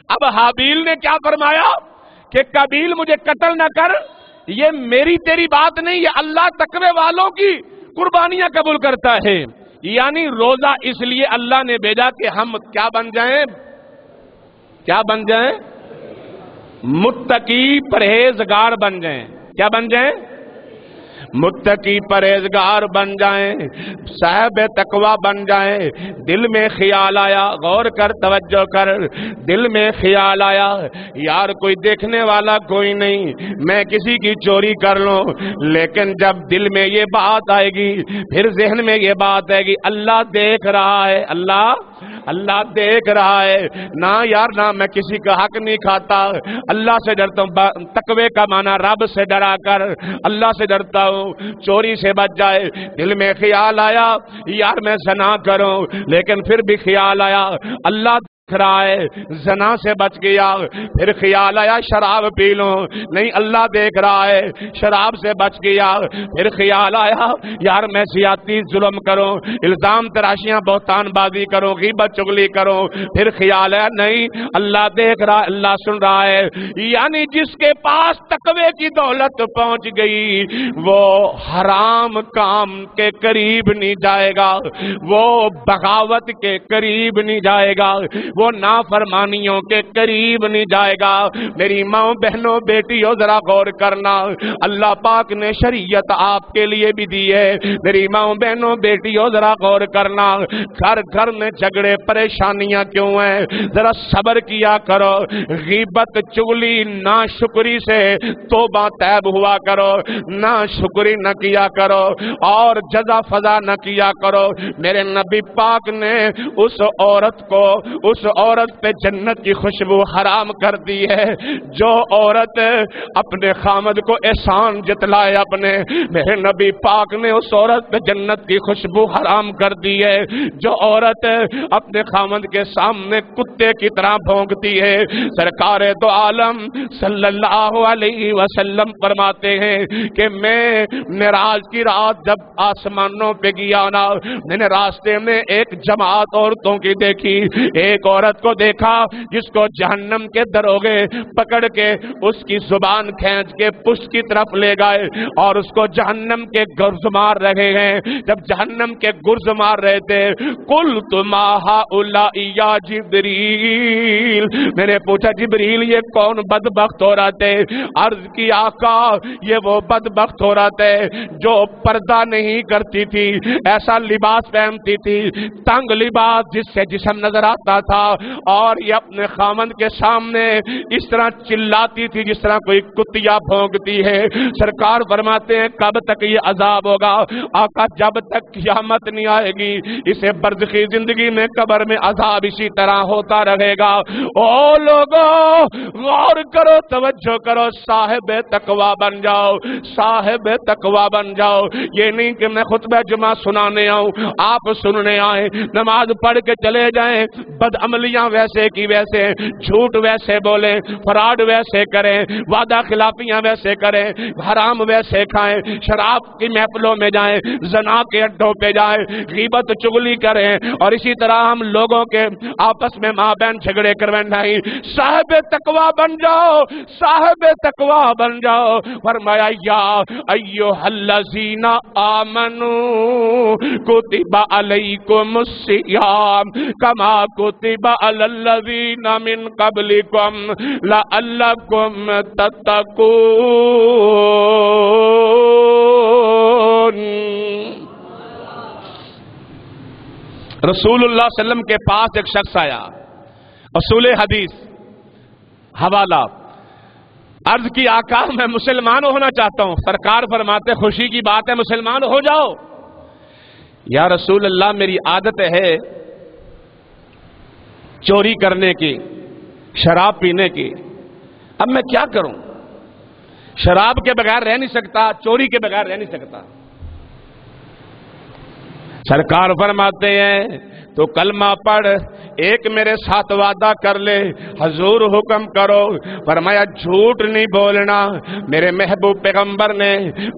अब हाबील ने क्या फरमाया कि कबील मुझे कत्ल न कर ये मेरी तेरी बात नहीं, ये अल्लाह तकवे वालों की कुर्बानियाँ कबूल करता है। यानी रोजा इसलिए अल्लाह ने भेजा कि हम क्या बन जाएँ? क्या बन जाएँ? मुत्तकी परहेजगार बन जाएँ। क्या बन जाएँ? मुत्तकी परहेजगार बन जाएँ, साहब तकवा बन जाएँ। दिल में ख्याल आया, गौर कर, तवज्जो कर। दिल में ख्याल आया, यार कोई देखने वाला कोई नहीं, मैं किसी की चोरी कर लूँ। लेकिन जब दिल में ये बात आएगी, फिर जहन में ये बात आएगी, अल्लाह देख रहा है, अल्लाह अल्लाह देख रहा है। ना यार, ना मैं किसी का हक नहीं खाता। अल्लाह से डरता हूँ तकवे का माना रब से डरा कर। अल्लाह से डरता हूँ, चोरी से बच जाए। दिल में ख्याल आया, यार मैं सना करूँ, लेकिन फिर भी ख्याल आया। अल्लाह रहा है जना से बच गया। फिर ख्याल आया, शराब पी लो। नहीं, अल्लाह देख रहा है, शराब से बच गया। फिर ख्याल आया, यार मैं सियाती जुल्म करूँ, इल्ज़ाम तराशियाँ बाजी करो, गिबत चुगली करो। फिर ख्याल आया, नहीं, अल्लाह देख रहा है अल्लाह सुन रहा है। यानी जिसके पास तकवे की दौलत पहुँच गई, वो हराम काम के करीब नहीं जाएगा, वो बगावत के करीब नहीं जाएगा। वो नाफरमानियों के करीब नहीं जाएगा। मेरी माओ बहनों, बेटियों, जरा गौर करना। अल्लाह पाक ने शरीयत आपके लिए भी दी है। मेरी माओ बहनों, बेटियों, जरा गौर करना। घर घर में झगड़े, परेशानियाँ क्यों हैं? जरा सबर किया करो। गिबत, चुगली ना शुक्री से तोबा तैब हुआ करो। ना शुक्री न किया करो और जजा फजा न किया करो। मेरे नबी पाक ने उस औरत को, उस औरत पे जन्नत की खुशबू हराम कर दी है। जो औरत अपने खामद को एहसान जतलाए अपने, मेरे नबी पाक ने उस औरत पे जन्नत की खुशबू हराम कर दी है। जो औरत अपने खामद के सामने कुत्ते की तरह भोंकती है, सरकार तो आलम सल्लल्लाहु अलैहि वसल्लम फरमाते हैं कि मैं मेराज की रात जब आसमानों पे गया ना, मैंने रास्ते में एक जमात औरतों की देखी, एक औरत औरत को देखा, जिसको जहन्नम के दरोगे पकड़ के उसकी ज़ुबान खींच के पुष्ट की तरफ़ ले गए और उसको जहन्नम के गुर्ज मार रहे हैं जब जहन्नम के गुर्ज मार रहे थे, कुल तुम्हारा जिब्रील। मैंने पूछा, जिब्रील, ये कौन बदबख्त हो? रहा थे अर्ज़ की आका ये वो बदबख्त हो रहा थे जो पर्दा नहीं करती थी, ऐसा लिबास पहनती थी, तंग लिबास जिससे जिसम नज़र आता था। और ये अपने खामन के सामने इस तरह चिल्लाती थी, जिस तरह कोई कुतिया भोंगती है। सरकार फरमाते हैं, कब तक ये अजाब होगा? आका, जब तक क्यामत नहीं आएगी, इसे बर्द की ज़िंदगी में, कबर में अजाब इसी तरह होता रहेगा। ओ लोगो, गौर करो, तवज्जो करो, साहेब तकवा बन जाओ, साहेब तकवा बन जाओ। ये नहीं कि मैं खुतबा जुमा सुनाने आऊँ, आप सुनने आए, नमाज़ पढ़ के चले जाए, बदअमली गलतियाँ वैसे की वैसे, झूठ वैसे बोले, फराड वैसे करें, वादा खिलाफियाँ वैसे करें, हराम वैसे खाएँ, शराब की महफलों में जाएँ जना के अड्डों पे जाएँ, गीबत चुगली करें, और इसी तरह हम लोगों के आपस में माँ बहन झगड़े करवाए नहीं। साहब तकवा बन जाओ, साहब तकवा बन जाओ। फरमाया, या अयो हल्लजीना आमनु, कुतिबा अलैकुम सियाम कमा कुतिबा तत्तकून रसूलुल्लाह सल्लम के पास एक शख्स आया असूल हदीस हवाला अर्ज़ की आका मैं मुसलमान होना चाहता हूँ सरकार फरमाते खुशी की बात है मुसलमान हो जाओ या रसूल अल्लाह मेरी आदत है चोरी करने की, शराब पीने की। अब मैं क्या करूँ? शराब के बगैर रह नहीं सकता, चोरी के बगैर रह नहीं सकता। सरकार फरमाते हैं तो कलमा पढ़, एक मेरे साथ वादा कर ले, हजूर हुक्म करो, फरमाया, झूठ नहीं बोलना। मेरे महबूब पैगंबर ने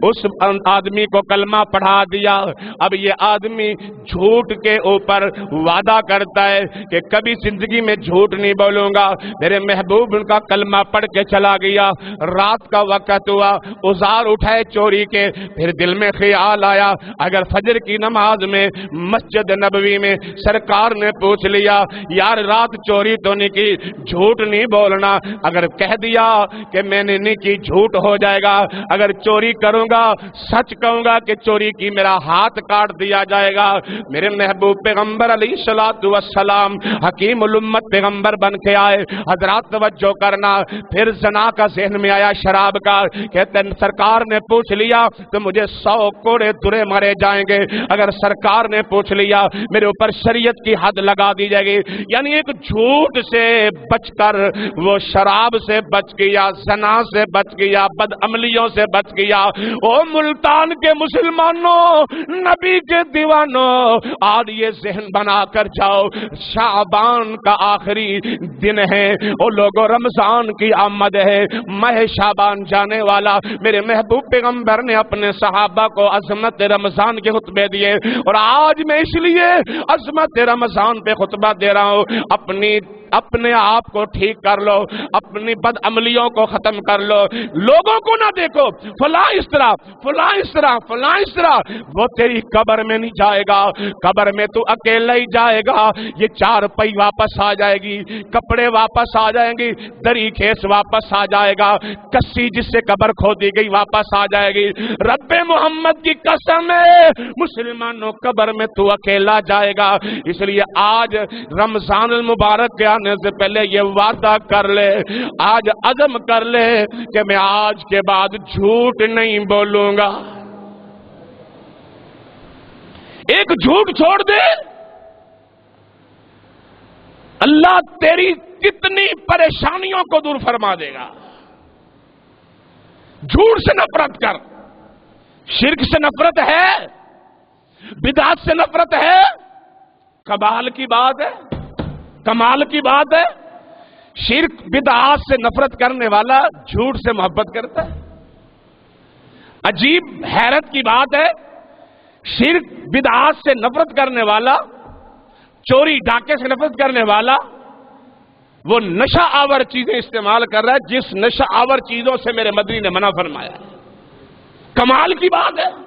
उस आदमी को कलमा पढ़ा दिया। अब ये आदमी झूठ के ऊपर वादा करता है कि कभी ज़िंदगी में झूठ नहीं बोलूँगा। मेरे महबूब उनका कलमा पढ़ के चला गया। रात का वक्त हुआ, उजार उठाए चोरी के, फिर दिल में ख्याल आया, अगर फजर की नमाज़ में, मस्जिद नबवी में सरकार ने पूछ लिया, यार, रात चोरी तो नहीं की, झूठ नहीं बोलना। अगर कह दिया कि मैंने नहीं की, झूठ हो जाएगा। अगर चोरी करूँगा, सच कहूँगा कि चोरी की मेरा हाथ काट दिया जाएगा। मेरे महबूब पैगंबर अली सलाम हकीम उम्मत पैगंबर बन के आए। हजरात तवज्जो करना। फिर जना का जहन में आया शराब का। कहते सरकार ने पूछ लिया तो मुझे सौ कोड़े तुरे मारे जाएँगे। अगर सरकार ने पूछ लिया, मेरे ऊपर शरीर शरीयत की हद लगा दी जाएगी। यानी एक झूठ से बचकर, वो शराब से बच गया सना से बच गया, बदअमलियों से बच गया। ओ मुल्तान के मुसलमानों, नबी के दीवानों, आज ये जहन बना कर जाओ। शाबान का आखिरी दिन है। ओ लोगो, रमज़ान की आमद है। मह शाबान जाने वाला। मेरे महबूब पैगंबर ने अपने सहाबा को अजमत रमज़ान के खुतबे दिए। और आज मैं इसलिए अजमत रमज़ान पे खुतबा दे रहा हूँ। अपनी अपने आप को ठीक कर लो, अपनी बद अमलियों को खत्म कर लो। लोगों को ना देखो, फला इस तरह, फला इस तरह, फला इस तरह। वो तेरी कबर में नहीं जाएगा, कबर में तू अकेला ही जाएगा। ये चार पई वापस आ जाएगी, कपड़े वापस आ जाएँगी, दरी खेस वापस आ जाएगा, कस्सी जिससे कबर खो दी गई वापस आ जाएगी। रब्बे मोहम्मद की कसम है, मुसलमानों कबर में तू अकेला जाएगा। इसलिए आज रमज़ान मुबारक के आने से पहले ये वादा कर ले, आज अजम कर ले कि मैं आज के बाद झूठ नहीं बोलूँगा। एक झूठ छोड़ दे। अल्लाह तेरी कितनी परेशानियों को दूर फरमा देगा। झूठ से नफरत कर। शिरक से नफरत है, बिदात से नफरत है, कबाल की बात है। कमाल की बात है। शिरक बिदात से नफरत करने वाला झूठ से मोहब्बत करता है। अजीब हैरत की बात है, शिरक बिदात से नफरत करने वाला, चोरी डाके से नफरत करने वाला, वो नशा आवर चीज़ें इस्तेमाल कर रहा है, जिस नशा आवर चीज़ों से मेरे मदनी ने मना फरमाया। कमाल की बात है।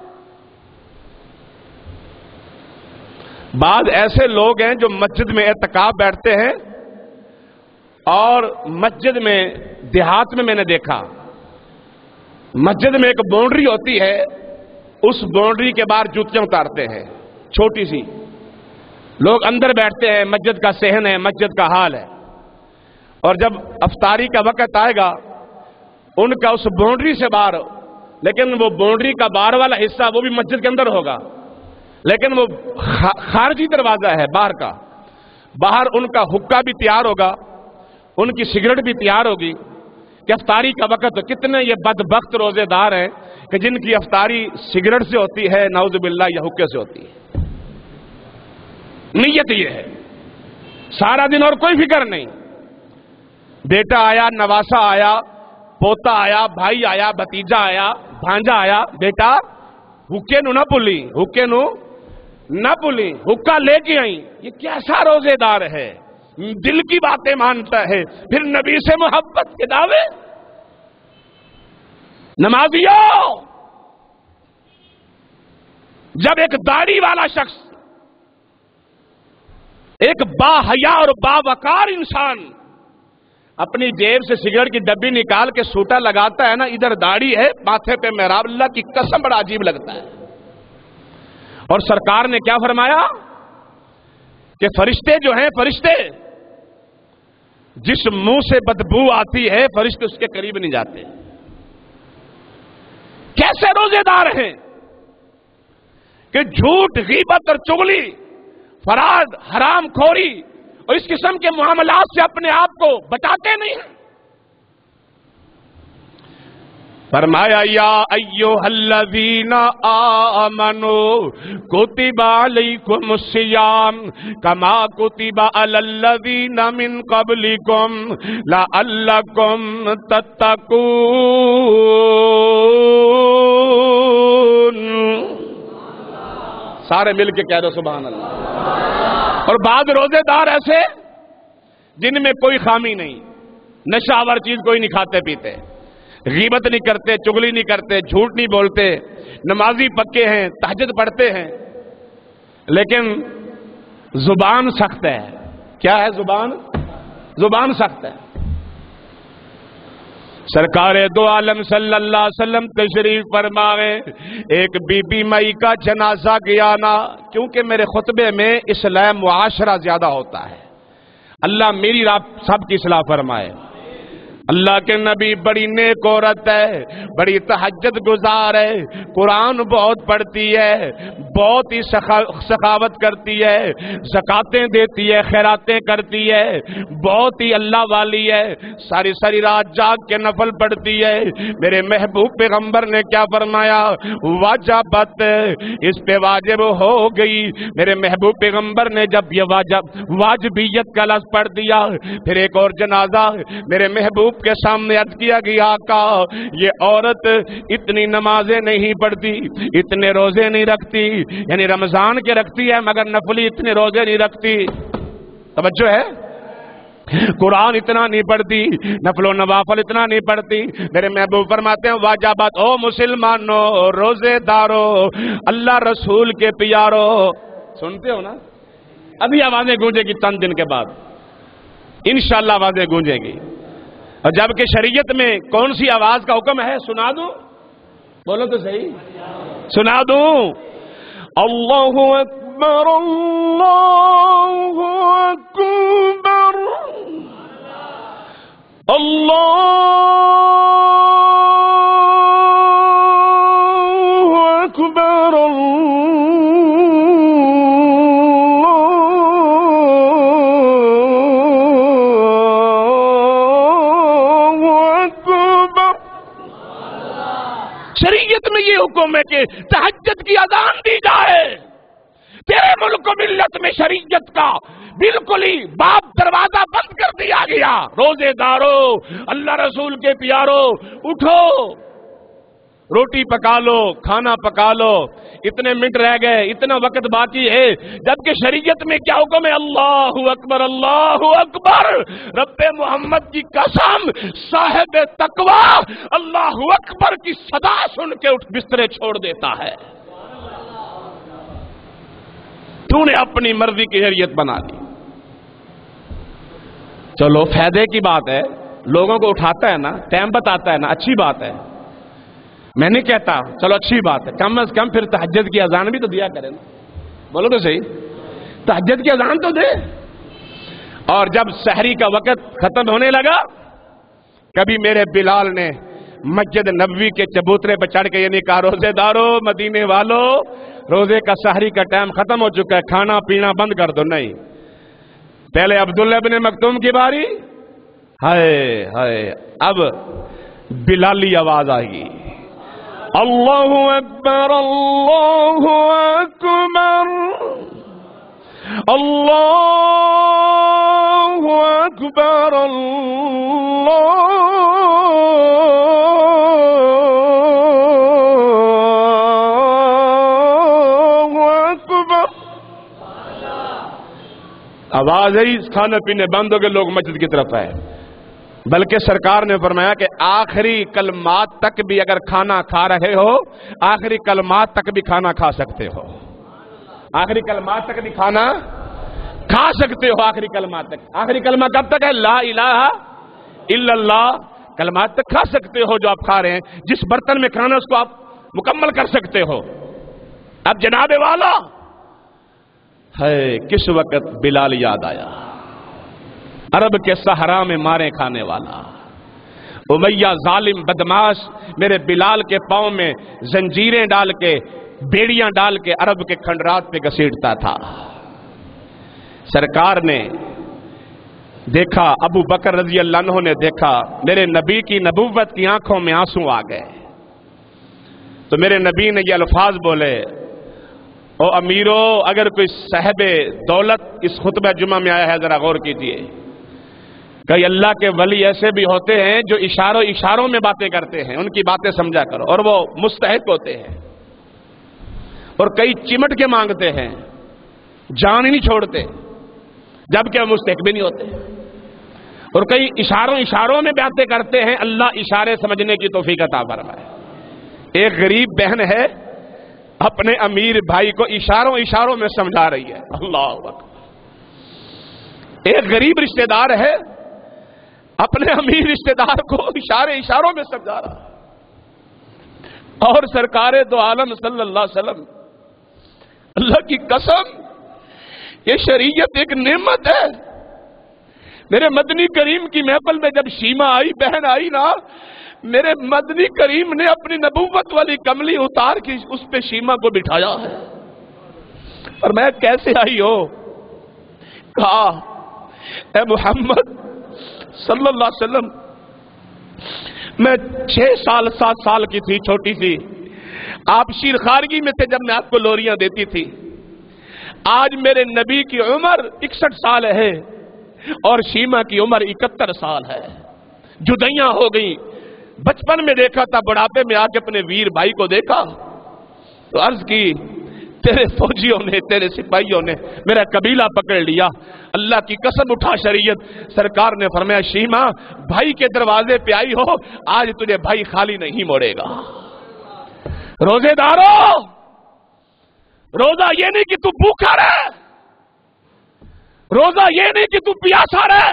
बाद ऐसे लोग हैं जो मस्जिद में एतकाब बैठते हैं और मस्जिद में, देहात में मैंने देखा। मस्जिद में एक बाउंड्री होती है, उस बाउंड्री के बाहर जूतियाँ उतारते हैं, छोटी सी। लोग अंदर बैठते हैं, मस्जिद का सहन है, मस्जिद का हाल है। और जब अफतारी का वक्त आएगा, उनका उस बाउंड्री से बाहर, लेकिन वो बाउंड्री का बाहर वाला हिस्सा, वो भी मस्जिद के अंदर होगा। लेकिन वो खारजी दरवाज़ा है बाहर का। बाहर उनका हुक्का भी तैयार होगा, उनकी सिगरेट भी तैयार होगी। कि अफतारी का वक्त तो कितने ये बदबख्त रोजेदार हैं कि जिनकी अफतारी सिगरेट से होती है नाउजुबिल्ला या हुक्के से होती है। नीयत ये है। सारा दिन और कोई फ़िक्र नहीं। बेटा आया, नवासा आया, पोता आया, भाई आया, भतीजा आया, भांजा आया, बेटा, हुक्के नु भूली, हुक्के ना भूली हुक्का लेके आई। ये कैसा रोजेदार है? दिल की बातें मानता है, फिर नबी से मोहब्बत के दावे। नमाजियो! जब एक दाढ़ी वाला शख्स, एक बाहया और बावकार इंसान अपनी जेब से सिगरेट की डब्बी निकाल के सूटा लगाता है ना, इधर दाढ़ी है, माथे पे मेहराब अल्लाह की कसम, बड़ा अजीब लगता है। और सरकार ने क्या फरमाया? कि फरिश्ते जो हैं, फरिश्ते, जिस मुँह से बदबू आती है, फरिश्ते उसके करीब नहीं जाते। कैसे रोजेदार हैं? कि झूठ, गीबत और चुगली फराद हराम खोरी और इस किस्म के मामलात से अपने आप को बचाते नहीं हैं। फरमाया, या अयो हल्लवीना आमनो, कुतिबा अलैकुम सियाम, कमा कुतिबा अलल्लवीना मिन कबलिकुम, लअल्लकुम तत्तकून। सारे मिलके कह दो सुबह अल्लाह और बाद रोजेदार ऐसे, जिनमें कोई खामी नहीं, नशावर चीज़ कोई नहीं खाते पीते गीबत नहीं करते, चुगली नहीं करते, झूठ नहीं बोलते, नमाजी पक्के हैं तहजद पढ़ते हैं। लेकिन ज़ुबान सख्त है। क्या है ज़ुबान? ज़ुबान सख्त है। सरकार दो आलम सल्लल्लाहु अलैहि वसल्लम तशरीफ़ फरमावे, एक बीबी मई का जनाजा गया ना, क्योंकि मेरे खुतबे में इसलाम मुआशरा ज़्यादा होता है। अल्लाह मेरी रात सलाह फरमाए। अल्लाह के नबी बड़ी नेक औरत है, बड़ी तहजद गुजार है, कुरान बहुत पढ़ती है, बहुत ही सखावत करती है, जक़ातें देती है, खैरातें करती है, बहुत ही अल्लाह वाली है, सारी सारी रात जाग के नफल पढ़ती है। मेरे महबूब पैगंबर ने क्या फरमाया? वाजाबत, इस पे वाजिब हो गई। मेरे महबूब पैगंबर ने जब यह वाजब वाजबियत का लफ्ज पढ़ दिया, फिर एक और जनाजा, मेरे महबूब के सामने अर्ज़ किया कि आका ये औरत इतनी नमाजें नहीं पढ़ती, इतने रोज़े नहीं रखती, यानी रमज़ान के रखती है, मगर नफली इतने रोज़े नहीं रखती। तवज्जो है? कुरान इतना नहीं पढ़ती, नफलो नवाफल इतना नहीं पढ़ती। मेरे महबूब फरमाते हैं वाजाबात ओ मुसलमानो, रोजेदारो, अल्लाह रसूल के प्यारो। सुनते हो ना? अभी आवाज़ें गूंजेगी चंद दिन के बाद। इनशाला आवाज़ें गूंजेगी। और जबकि शरीयत में कौन सी आवाज़ का हुक्म है? सुना दू? बोलो तो सही। सुना दू? अल्लाह अकबर अल्लाह अकबर। अल्लाह। शरीयत में के तहजत की अजान दी जाए। तेरे मुल्क मिल्लत में शरीयत का बिल्कुल ही बाप दरवाज़ा बंद कर दिया गया। रोजेदारो, अल्लाह रसूल के प्यारो, उठो। रोटी पका लो, खाना पका लो। इतने मिनट रह गए, इतना वक्त बाकी है, जबकि शरीयत में क्या हुक्म है? अल्लाह अकबर अल्लाह अकबर। रब्बे मोहम्मद की कसम, साहेब तकवा, अल्लाह अकबर की सदा सुन के उठ बिस्तरे छोड़ देता है। तूने अपनी मर्ज़ी की शरीयत बना ली। चलो फ़ायदे की बात है। लोगों को उठाता है ना, टाइम बताता है ना, अच्छी बात है। मैं नहीं कहता, चलो अच्छी बात है। कम अज कम फिर तहजद की अजान भी तो दिया करें ना। बोलो तो सही। तहजद की अजान तो दे। और जब शहरी का वक़्त खत्म होने लगा, कभी मेरे बिलाल ने मस्जिद नबी के चबूतरे पर चढ़ के यानी कहा, रोजेदारो, मदीने वालों, रोज़े का शहरी का टाइम खत्म हो चुका है, खाना पीना बंद कर दो। नहीं। पहले अब्दुल्ला बिन मखतूम की बारी। हाय हाय। अब बिलाली आवाज़ आएगी। अल्लाह अकबर अल्लाह अकबर अल्लाह अकबर अल्लाह अकबर आवाज़ है खाने पीने बंद हो गए लोग मस्जिद की तरफ़ आए बल्कि सरकार ने फरमाया कि आखिरी कलमात तक भी अगर खाना खा रहे हो, आखिरी कलमात तक भी खाना खा सकते हो। आखिरी कलमात तक भी खाना खा सकते हो, आखिरी कलमात तक। आखिरी कलमा कब तक है? ला इलाहा इल्लल्लाह। कलमात तक खा सकते हो जो आप खा रहे हैं। जिस बर्तन में खाना उसको आप मुकम्मल कर सकते हो। अब जनाबे वाला, है, किस वक्त बिलाल याद आया? अरब के सहारा में मारे खाने वाला। उमैया जालिम बदमाश मेरे बिलाल के पाँव में जंजीरें डाल के, बेड़ियाँ डाल के अरब के खंडरात पे घसीटता था। सरकार ने देखा, अबू बकर रज़ी अल्लाह ने देखा, मेरे नबी की नबूवत की आँखों में आँसू आ गए। तो मेरे नबी ने ये अल्फाज बोले, ओ अमीरो, अगर कोई साहब दौलत इस खुतबा जुमा में आया है, जरा गौर कीजिए। कई अल्लाह के वली ऐसे भी होते हैं जो इशारों इशारों में बातें करते हैं, उनकी बातें समझा करो, और वो मुस्तहक होते हैं। और कई चिमट के मांगते हैं, जान ही नहीं छोड़ते, जबकि वो मुस्तक भी नहीं होते। और कई इशारों इशारों में बातें करते हैं, अल्लाह इशारे समझने की तोफीक अता फरमाए। एक गरीब बहन है, अपने अमीर भाई को इशारों इशारों में समझा रही है। अल्लाह एक गरीब रिश्तेदार है अपने अमीर रिश्तेदार को इशारे इशारों में समझा रहा और सरकार दो आलम सल्लल्लाहु अलैहि वसल्लम, अल्लाह की कसम, ये शरीयत एक नेमत है। मेरे मदनी करीम की महफल में जब शीमा आई, बहन आई ना, मेरे मदनी करीम ने अपनी नबूवत वाली कमली उतार के उस पे शीमा को बिठाया है। और मैं, कैसे आई हो? कहा मोहम्मद सल्लल्लाहु अलैहि वसल्लम, मैं छह साल, सात साल की थी, छोटी सी। आप शीर खारगी में थे जब मैं आपको लोरियाँ देती थी। आज मेरे नबी की उम्र इकसठ साल है और शीमा की उम्र इकहत्तर साल है। जुदैया हो गई। बचपन में देखा था, बुढ़ापे में आके अपने वीर भाई को देखा। तो अर्ज़ की, तेरे फौजियों ने, तेरे सिपाहियों ने मेरा कबीला पकड़ लिया। अल्लाह की कसम उठा शरीयत। सरकार ने फरमाया, शीमा, भाई के दरवाजे पे आई हो, आज तुझे भाई खाली नहीं मोड़ेगा। रोजेदारो, रोजा ये नहीं कि तू भूखा रहे, रोजा ये नहीं कि तू पियासा रहे।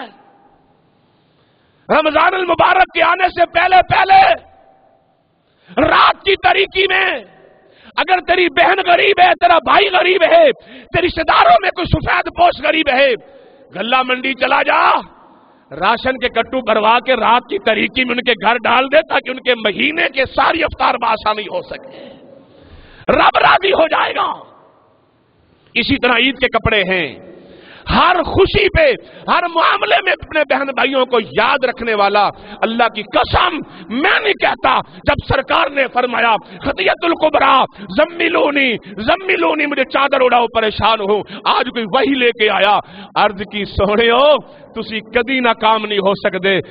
रमज़ान मुबारक के आने से पहले पहले रात की तरीकी में अगर तेरी बहन गरीब है, तेरा भाई गरीब है, तेरे रिश्तेदारों में कोई सफ़ेद पोष गरीब है, गल्ला मंडी चला जा, राशन के कट्टू भरवा के रात की तरीकी में उनके घर डाल दे ताकि उनके महीने के सारी अवतार बासानी हो सके। रब राज़ी हो जाएगा। इसी तरह ईद के कपड़े हैं। हर खुशी पे, हर मामले में अपने बहन भाइयों को याद रखने वाला अल्लाह की कसम मैं नहीं कहता, जब सरकार ने फरमाया खतियतुल कुबरा, जम्मिलूनी जम्मिलूनी, मुझे चादर उड़ाओ, परेशान हो। आज कोई वही लेके आया। अर्ज़ की सोने हो तुसी कदी ना काम नहीं हो सकते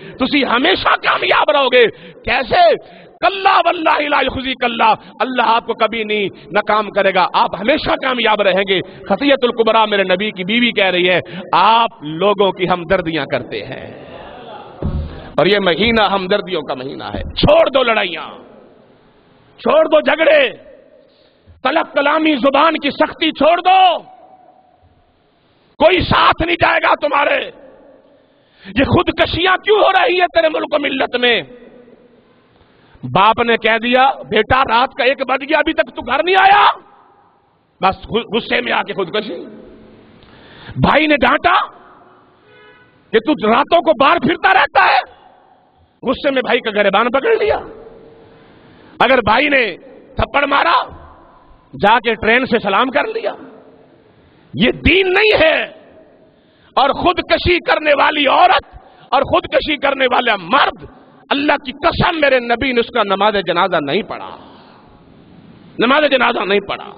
हमेशा कामयाब रहोगे। कैसे? कल्ला वल्ला खुशी कल्ला। अल्लाह आपको कभी नहीं नाकाम करेगा। आप हमेशा कामयाब रहेंगे। खसीयतुल कुबरा मेरे नबी की बीवी कह रही है, आप लोगों की हमदर्दियाँ करते हैं। और ये महीना हमदर्दियों का महीना है। छोड़ दो लड़ाइयाँ। छोड़ दो झगड़े। तलब कलामी ज़ुबान की सख्ती छोड़ दो। कोई साथ नहीं जाएगा तुम्हारे। ये खुदकशियाँ क्यों हो रही है तेरे मुल्क मिल्लत में? बाप ने कह दिया, बेटा, रात का एक बज गया, अभी तक तू घर नहीं आया। बस गुस्से में आके खुदकशी। भाई ने डांटा कि तू रातों को बाहर फिरता रहता है। गुस्से में भाई का गरेबान पकड़ लिया। अगर भाई ने थप्पड़ मारा, जाके ट्रेन से सलाम कर लिया। ये दीन नहीं है। और खुदकशी करने वाली औरत और खुदकशी करने वाला मर्द अल्लाह की कसम, मेरे नबी ने उसका नमाज़ जनाजा नहीं पढ़ा। नमाज़ जनाजा नहीं पढ़ा।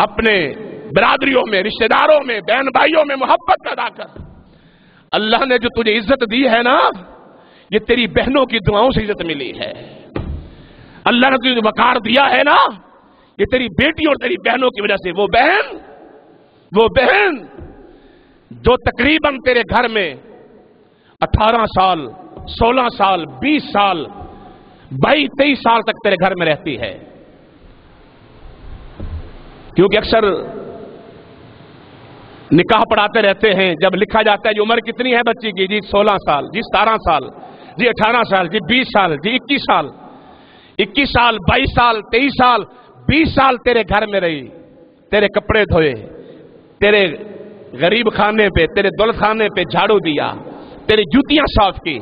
अपने बिरादरियों में, रिश्तेदारों में बहन भाइयों में मोहब्बत पैदा कर। अल्लाह ने जो तुझे इज़्ज़त दी है ना, ये तेरी बहनों की दुआओं से इज़्ज़त मिली है। अल्लाह ने तुझे वकार दिया है ना, ये तेरी बेटी और तेरी बहनों की वजह से। वो बहन वो बहन, जो तकरीबन तेरे घर में 18 साल सोलह साल, बीस साल, बाईस, तेईस साल तक तेरे घर में रहती है। क्योंकि अक्सर निकाह पढ़ाते रहते हैं, जब लिखा जाता है, जी उम्र कितनी है बच्ची की? जी सोलह साल, जी सतारह साल, जी अठारह साल, जी बीस साल, जी इक्कीस साल इक्कीस साल, बाईस साल, तेईस साल, बीस साल तेरे घर में रही, तेरे कपड़े धोए, तेरे गरीब खाने पे, तेरे दौलत खाने पे झाड़ू दिया, तेरी जूतियाँ साफ़ की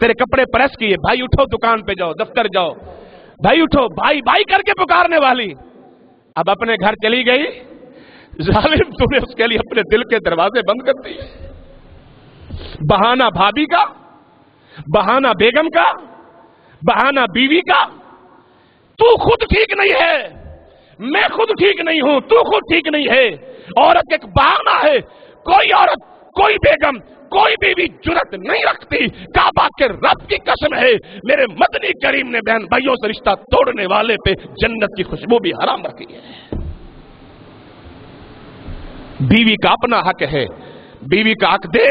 तेरे कपड़े प्रेस किए, भाई उठो दुकान पे जाओ, दफ्तर जाओ। भाई उठो, भाई भाई करके पुकारने वाली। अब अपने घर चली गई। जालिम, तूने उसके लिए अपने दिल के दरवाजे बंद कर दिए। बहाना भाभी का, बहाना बेगम का, बहाना बीवी का। तू खुद ठीक नहीं है। मैं खुद ठीक नहीं हूँ, तू खुद ठीक नहीं है। औरत एक बहाना है। कोई औरत, कोई बेगम कोई भी भी जुरत नहीं रखती। काबा के रब की कसम है, मेरे मदनी करीम ने बहन भाइयों से रिश्ता तोड़ने वाले पे जन्नत की खुशबू भी हराम रखी है। बीवी का अपना हक है, बीवी का हक दे,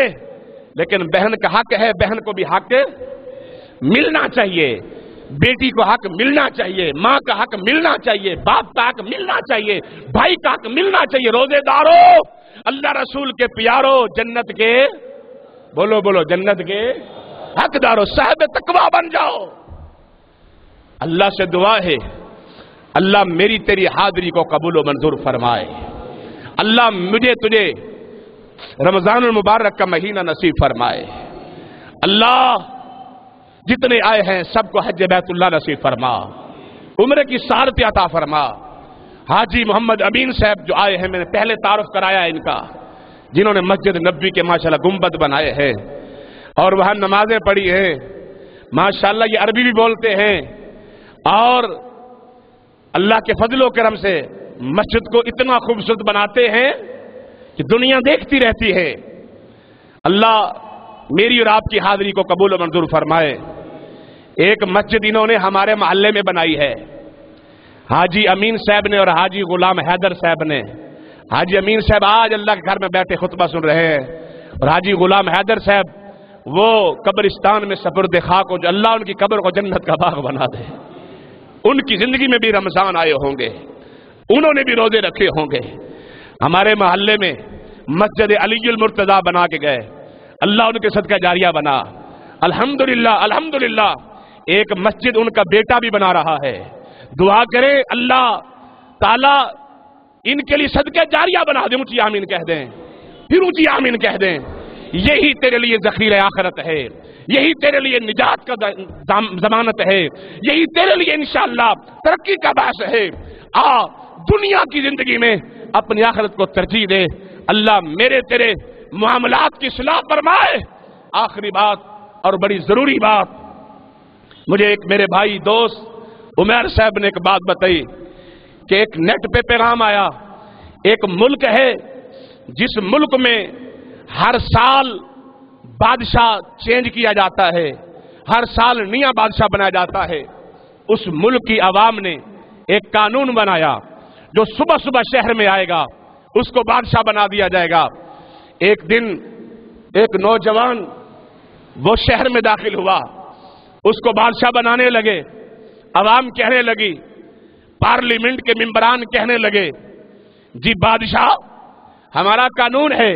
लेकिन बहन का हक है, बहन को भी हक मिलना चाहिए। बेटी को हक मिलना चाहिए, माँ का हक मिलना चाहिए, बाप का हक मिलना चाहिए, भाई का हक मिलना चाहिए। रोजेदारों, अल्लाह रसूल के प्यारो, जन्नत के बोलो बोलो, जन्नत के हकदारो साहब तकवा बन जाओ। अल्लाह से दुआ है, अल्लाह मेरी तेरी हादरी को कबूल मंजूर फरमाए। अल्लाह मुझे तुझे रमज़ान मुबारक का महीना नसीब फरमाए। अल्लाह जितने आए हैं, सबको हज बैतुल्ला नसीब फरमा। उम्र की सारत अता फरमा। हाजी मोहम्मद अमीन साहब जो आए हैं, मैंने पहले तारुफ कराया इनका। जिन्होंने मस्जिद नबी के माशाल्लाह गुंबद बनाए हैं। और वहाँ नमाजें पढ़ी हैं। माशाल्लाह ये अरबी भी बोलते हैं। और अल्लाह के फजलो करम से मस्जिद को इतना खूबसूरत बनाते हैं कि दुनिया देखती रहती है। अल्लाह मेरी और आपकी हाजिरी को कबूल मंजूर फरमाए। एक मस्जिद इन्होंने हमारे मोहल्ले में बनाई है। हाजी अमीन साहब ने और हाजी गुलाम हैदर साहब ने हाजी अमीन साहब आज अल्लाह के घर में बैठे खुतबा सुन रहे हैं। और हाजी गुलाम हैदर साहब, वो कब्रिस्तान में सफ़र खा को जो अल्लाह उनकी कब्र को जन्नत का बाग बना दे। उनकी ज़िंदगी में भी रमज़ान आए होंगे। उन्होंने भी रोज़े रखे होंगे। हमारे मोहल्ले में मस्जिद अलीजुल मुर्तजा बना के गए। अल्लाह उनके सदका जारिया बना। अल्हम्दुलिल्लाह अल्हम्दुलिल्लाह, एक मस्जिद उनका बेटा भी बना रहा है। दुआ करें, अल्लाह ताला इनके लिए सदका जारिया बना दे, ऊँची आमीन कह दें। फिर ऊँची आमीन कह दें, यही तेरे लिए जखीर आखरत है। यही तेरे लिए निजात का जमानत है। यही तेरे लिए इंशाला तरक्की का बास है। आ, दुनिया की ज़िंदगी में अपनी आखरत को तरजीह दे। अल्लाह मेरे तेरे मामलात की सलाह फरमाए। आखिरी बात और बड़ी ज़रूरी बात, मुझे एक मेरे भाई दोस्त उमेर साहब ने एक बात बताई। कि एक नेट पे पैगाम आया। एक मुल्क है जिस मुल्क में हर साल बादशाह चेंज किया जाता है, हर साल नया बादशाह बनाया जाता है। उस मुल्क की आवाम ने एक कानून बनाया जो सुबह सुबह शहर में आएगा, उसको बादशाह बना दिया जाएगा। एक दिन एक नौजवान वो शहर में दाखिल हुआ, उसको बादशाह बनाने लगे, आवाम कहने लगी पार्लियामेंट के मेंबरान कहने लगे, जी बादशाह, हमारा कानून है,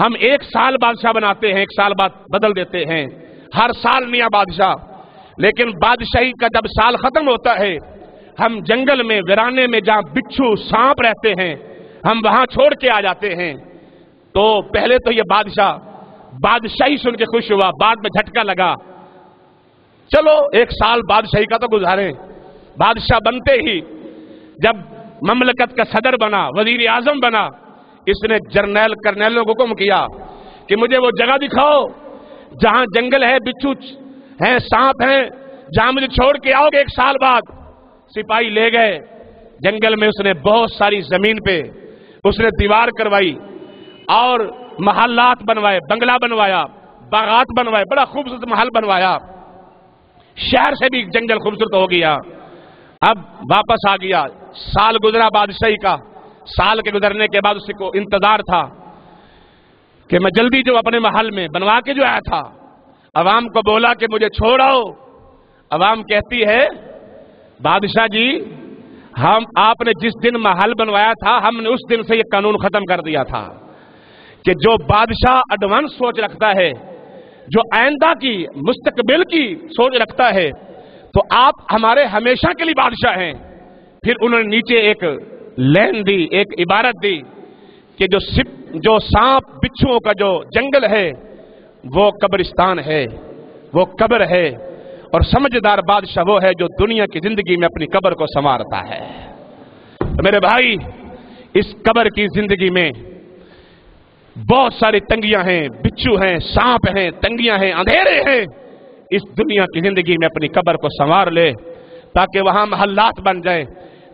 हम एक साल बादशाह बनाते हैं, एक साल बाद बदल देते हैं, हर साल नया बादशाह। लेकिन बादशाही का जब साल खत्म होता है, हम जंगल में, वीराने में जहाँ बिच्छू सांप रहते हैं, हम वहाँ छोड़ के आ जाते हैं। तो पहले तो ये बादशाह, बादशाही सुन के खुश हुआ, बाद में झटका लगा, चलो, एक साल बादशाही का तो गुजारे। बादशाह बनते ही जब ममलकत का सदर बना, वज़ीर आज़म बना, इसने जर्नैल करनैलों को हुक्म किया कि मुझे वो जगह दिखाओ जहाँ जंगल है बिच्छू हैं, सांप हैं, जहाँ मुझे छोड़ के आओगे एक साल बाद। सिपाही ले गए। जंगल में उसने बहुत सारी ज़मीन पे उसने दीवार करवाई और महल्लात बनवाए, बंगला बनवाया, बागात बनवाए, बड़ा खूबसूरत महल बनवाया। शहर से भी जंगल खूबसूरत हो गया। अब वापस आ गया। साल गुजरा बादशाही का। साल के गुजरने के बाद उसी को इंतज़ार था कि मैं जल्दी जो अपने महल में बनवा के जो आया था, अवाम को बोला कि मुझे छोड़ो अवाम कहती है, बादशाह जी, हम, आपने जिस दिन महल बनवाया था, हमने उस दिन से यह कानून खत्म कर दिया था कि जो बादशाह एडवांस सोच रखता है, जो आइंदा की, मुस्तकबिल की सोच रखता है तो आप हमारे हमेशा के लिए बादशाह हैं। फिर उन्होंने नीचे एक लैन दी, एक इबारत दी कि जो सिप, जो सांप बिच्छुओं का जो जंगल है, वो कब्रिस्तान है, वो कब्र है। और समझदार बादशाह वो है जो दुनिया की ज़िंदगी में अपनी कब्र को संवारता है। तो मेरे भाई, इस कब्र की ज़िंदगी में बहुत सारी तंगियाँ हैं, बिच्छू हैं, सांप हैं, तंगियाँ हैं, अंधेरे हैं। इस दुनिया की ज़िंदगी में अपनी कबर को संवार ले, ताकि वहाँ महल्लात बन जाए।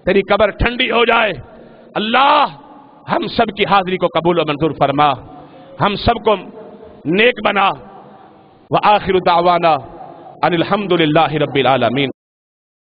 तेरी कबर ठंडी हो जाए। अल्लाह, हम सब की हाजिरी को कबूल मंजूर फरमा। हम सबको नेक बना। व आखिर दावाना। अनिलहमदुल्ला रबीआलमीन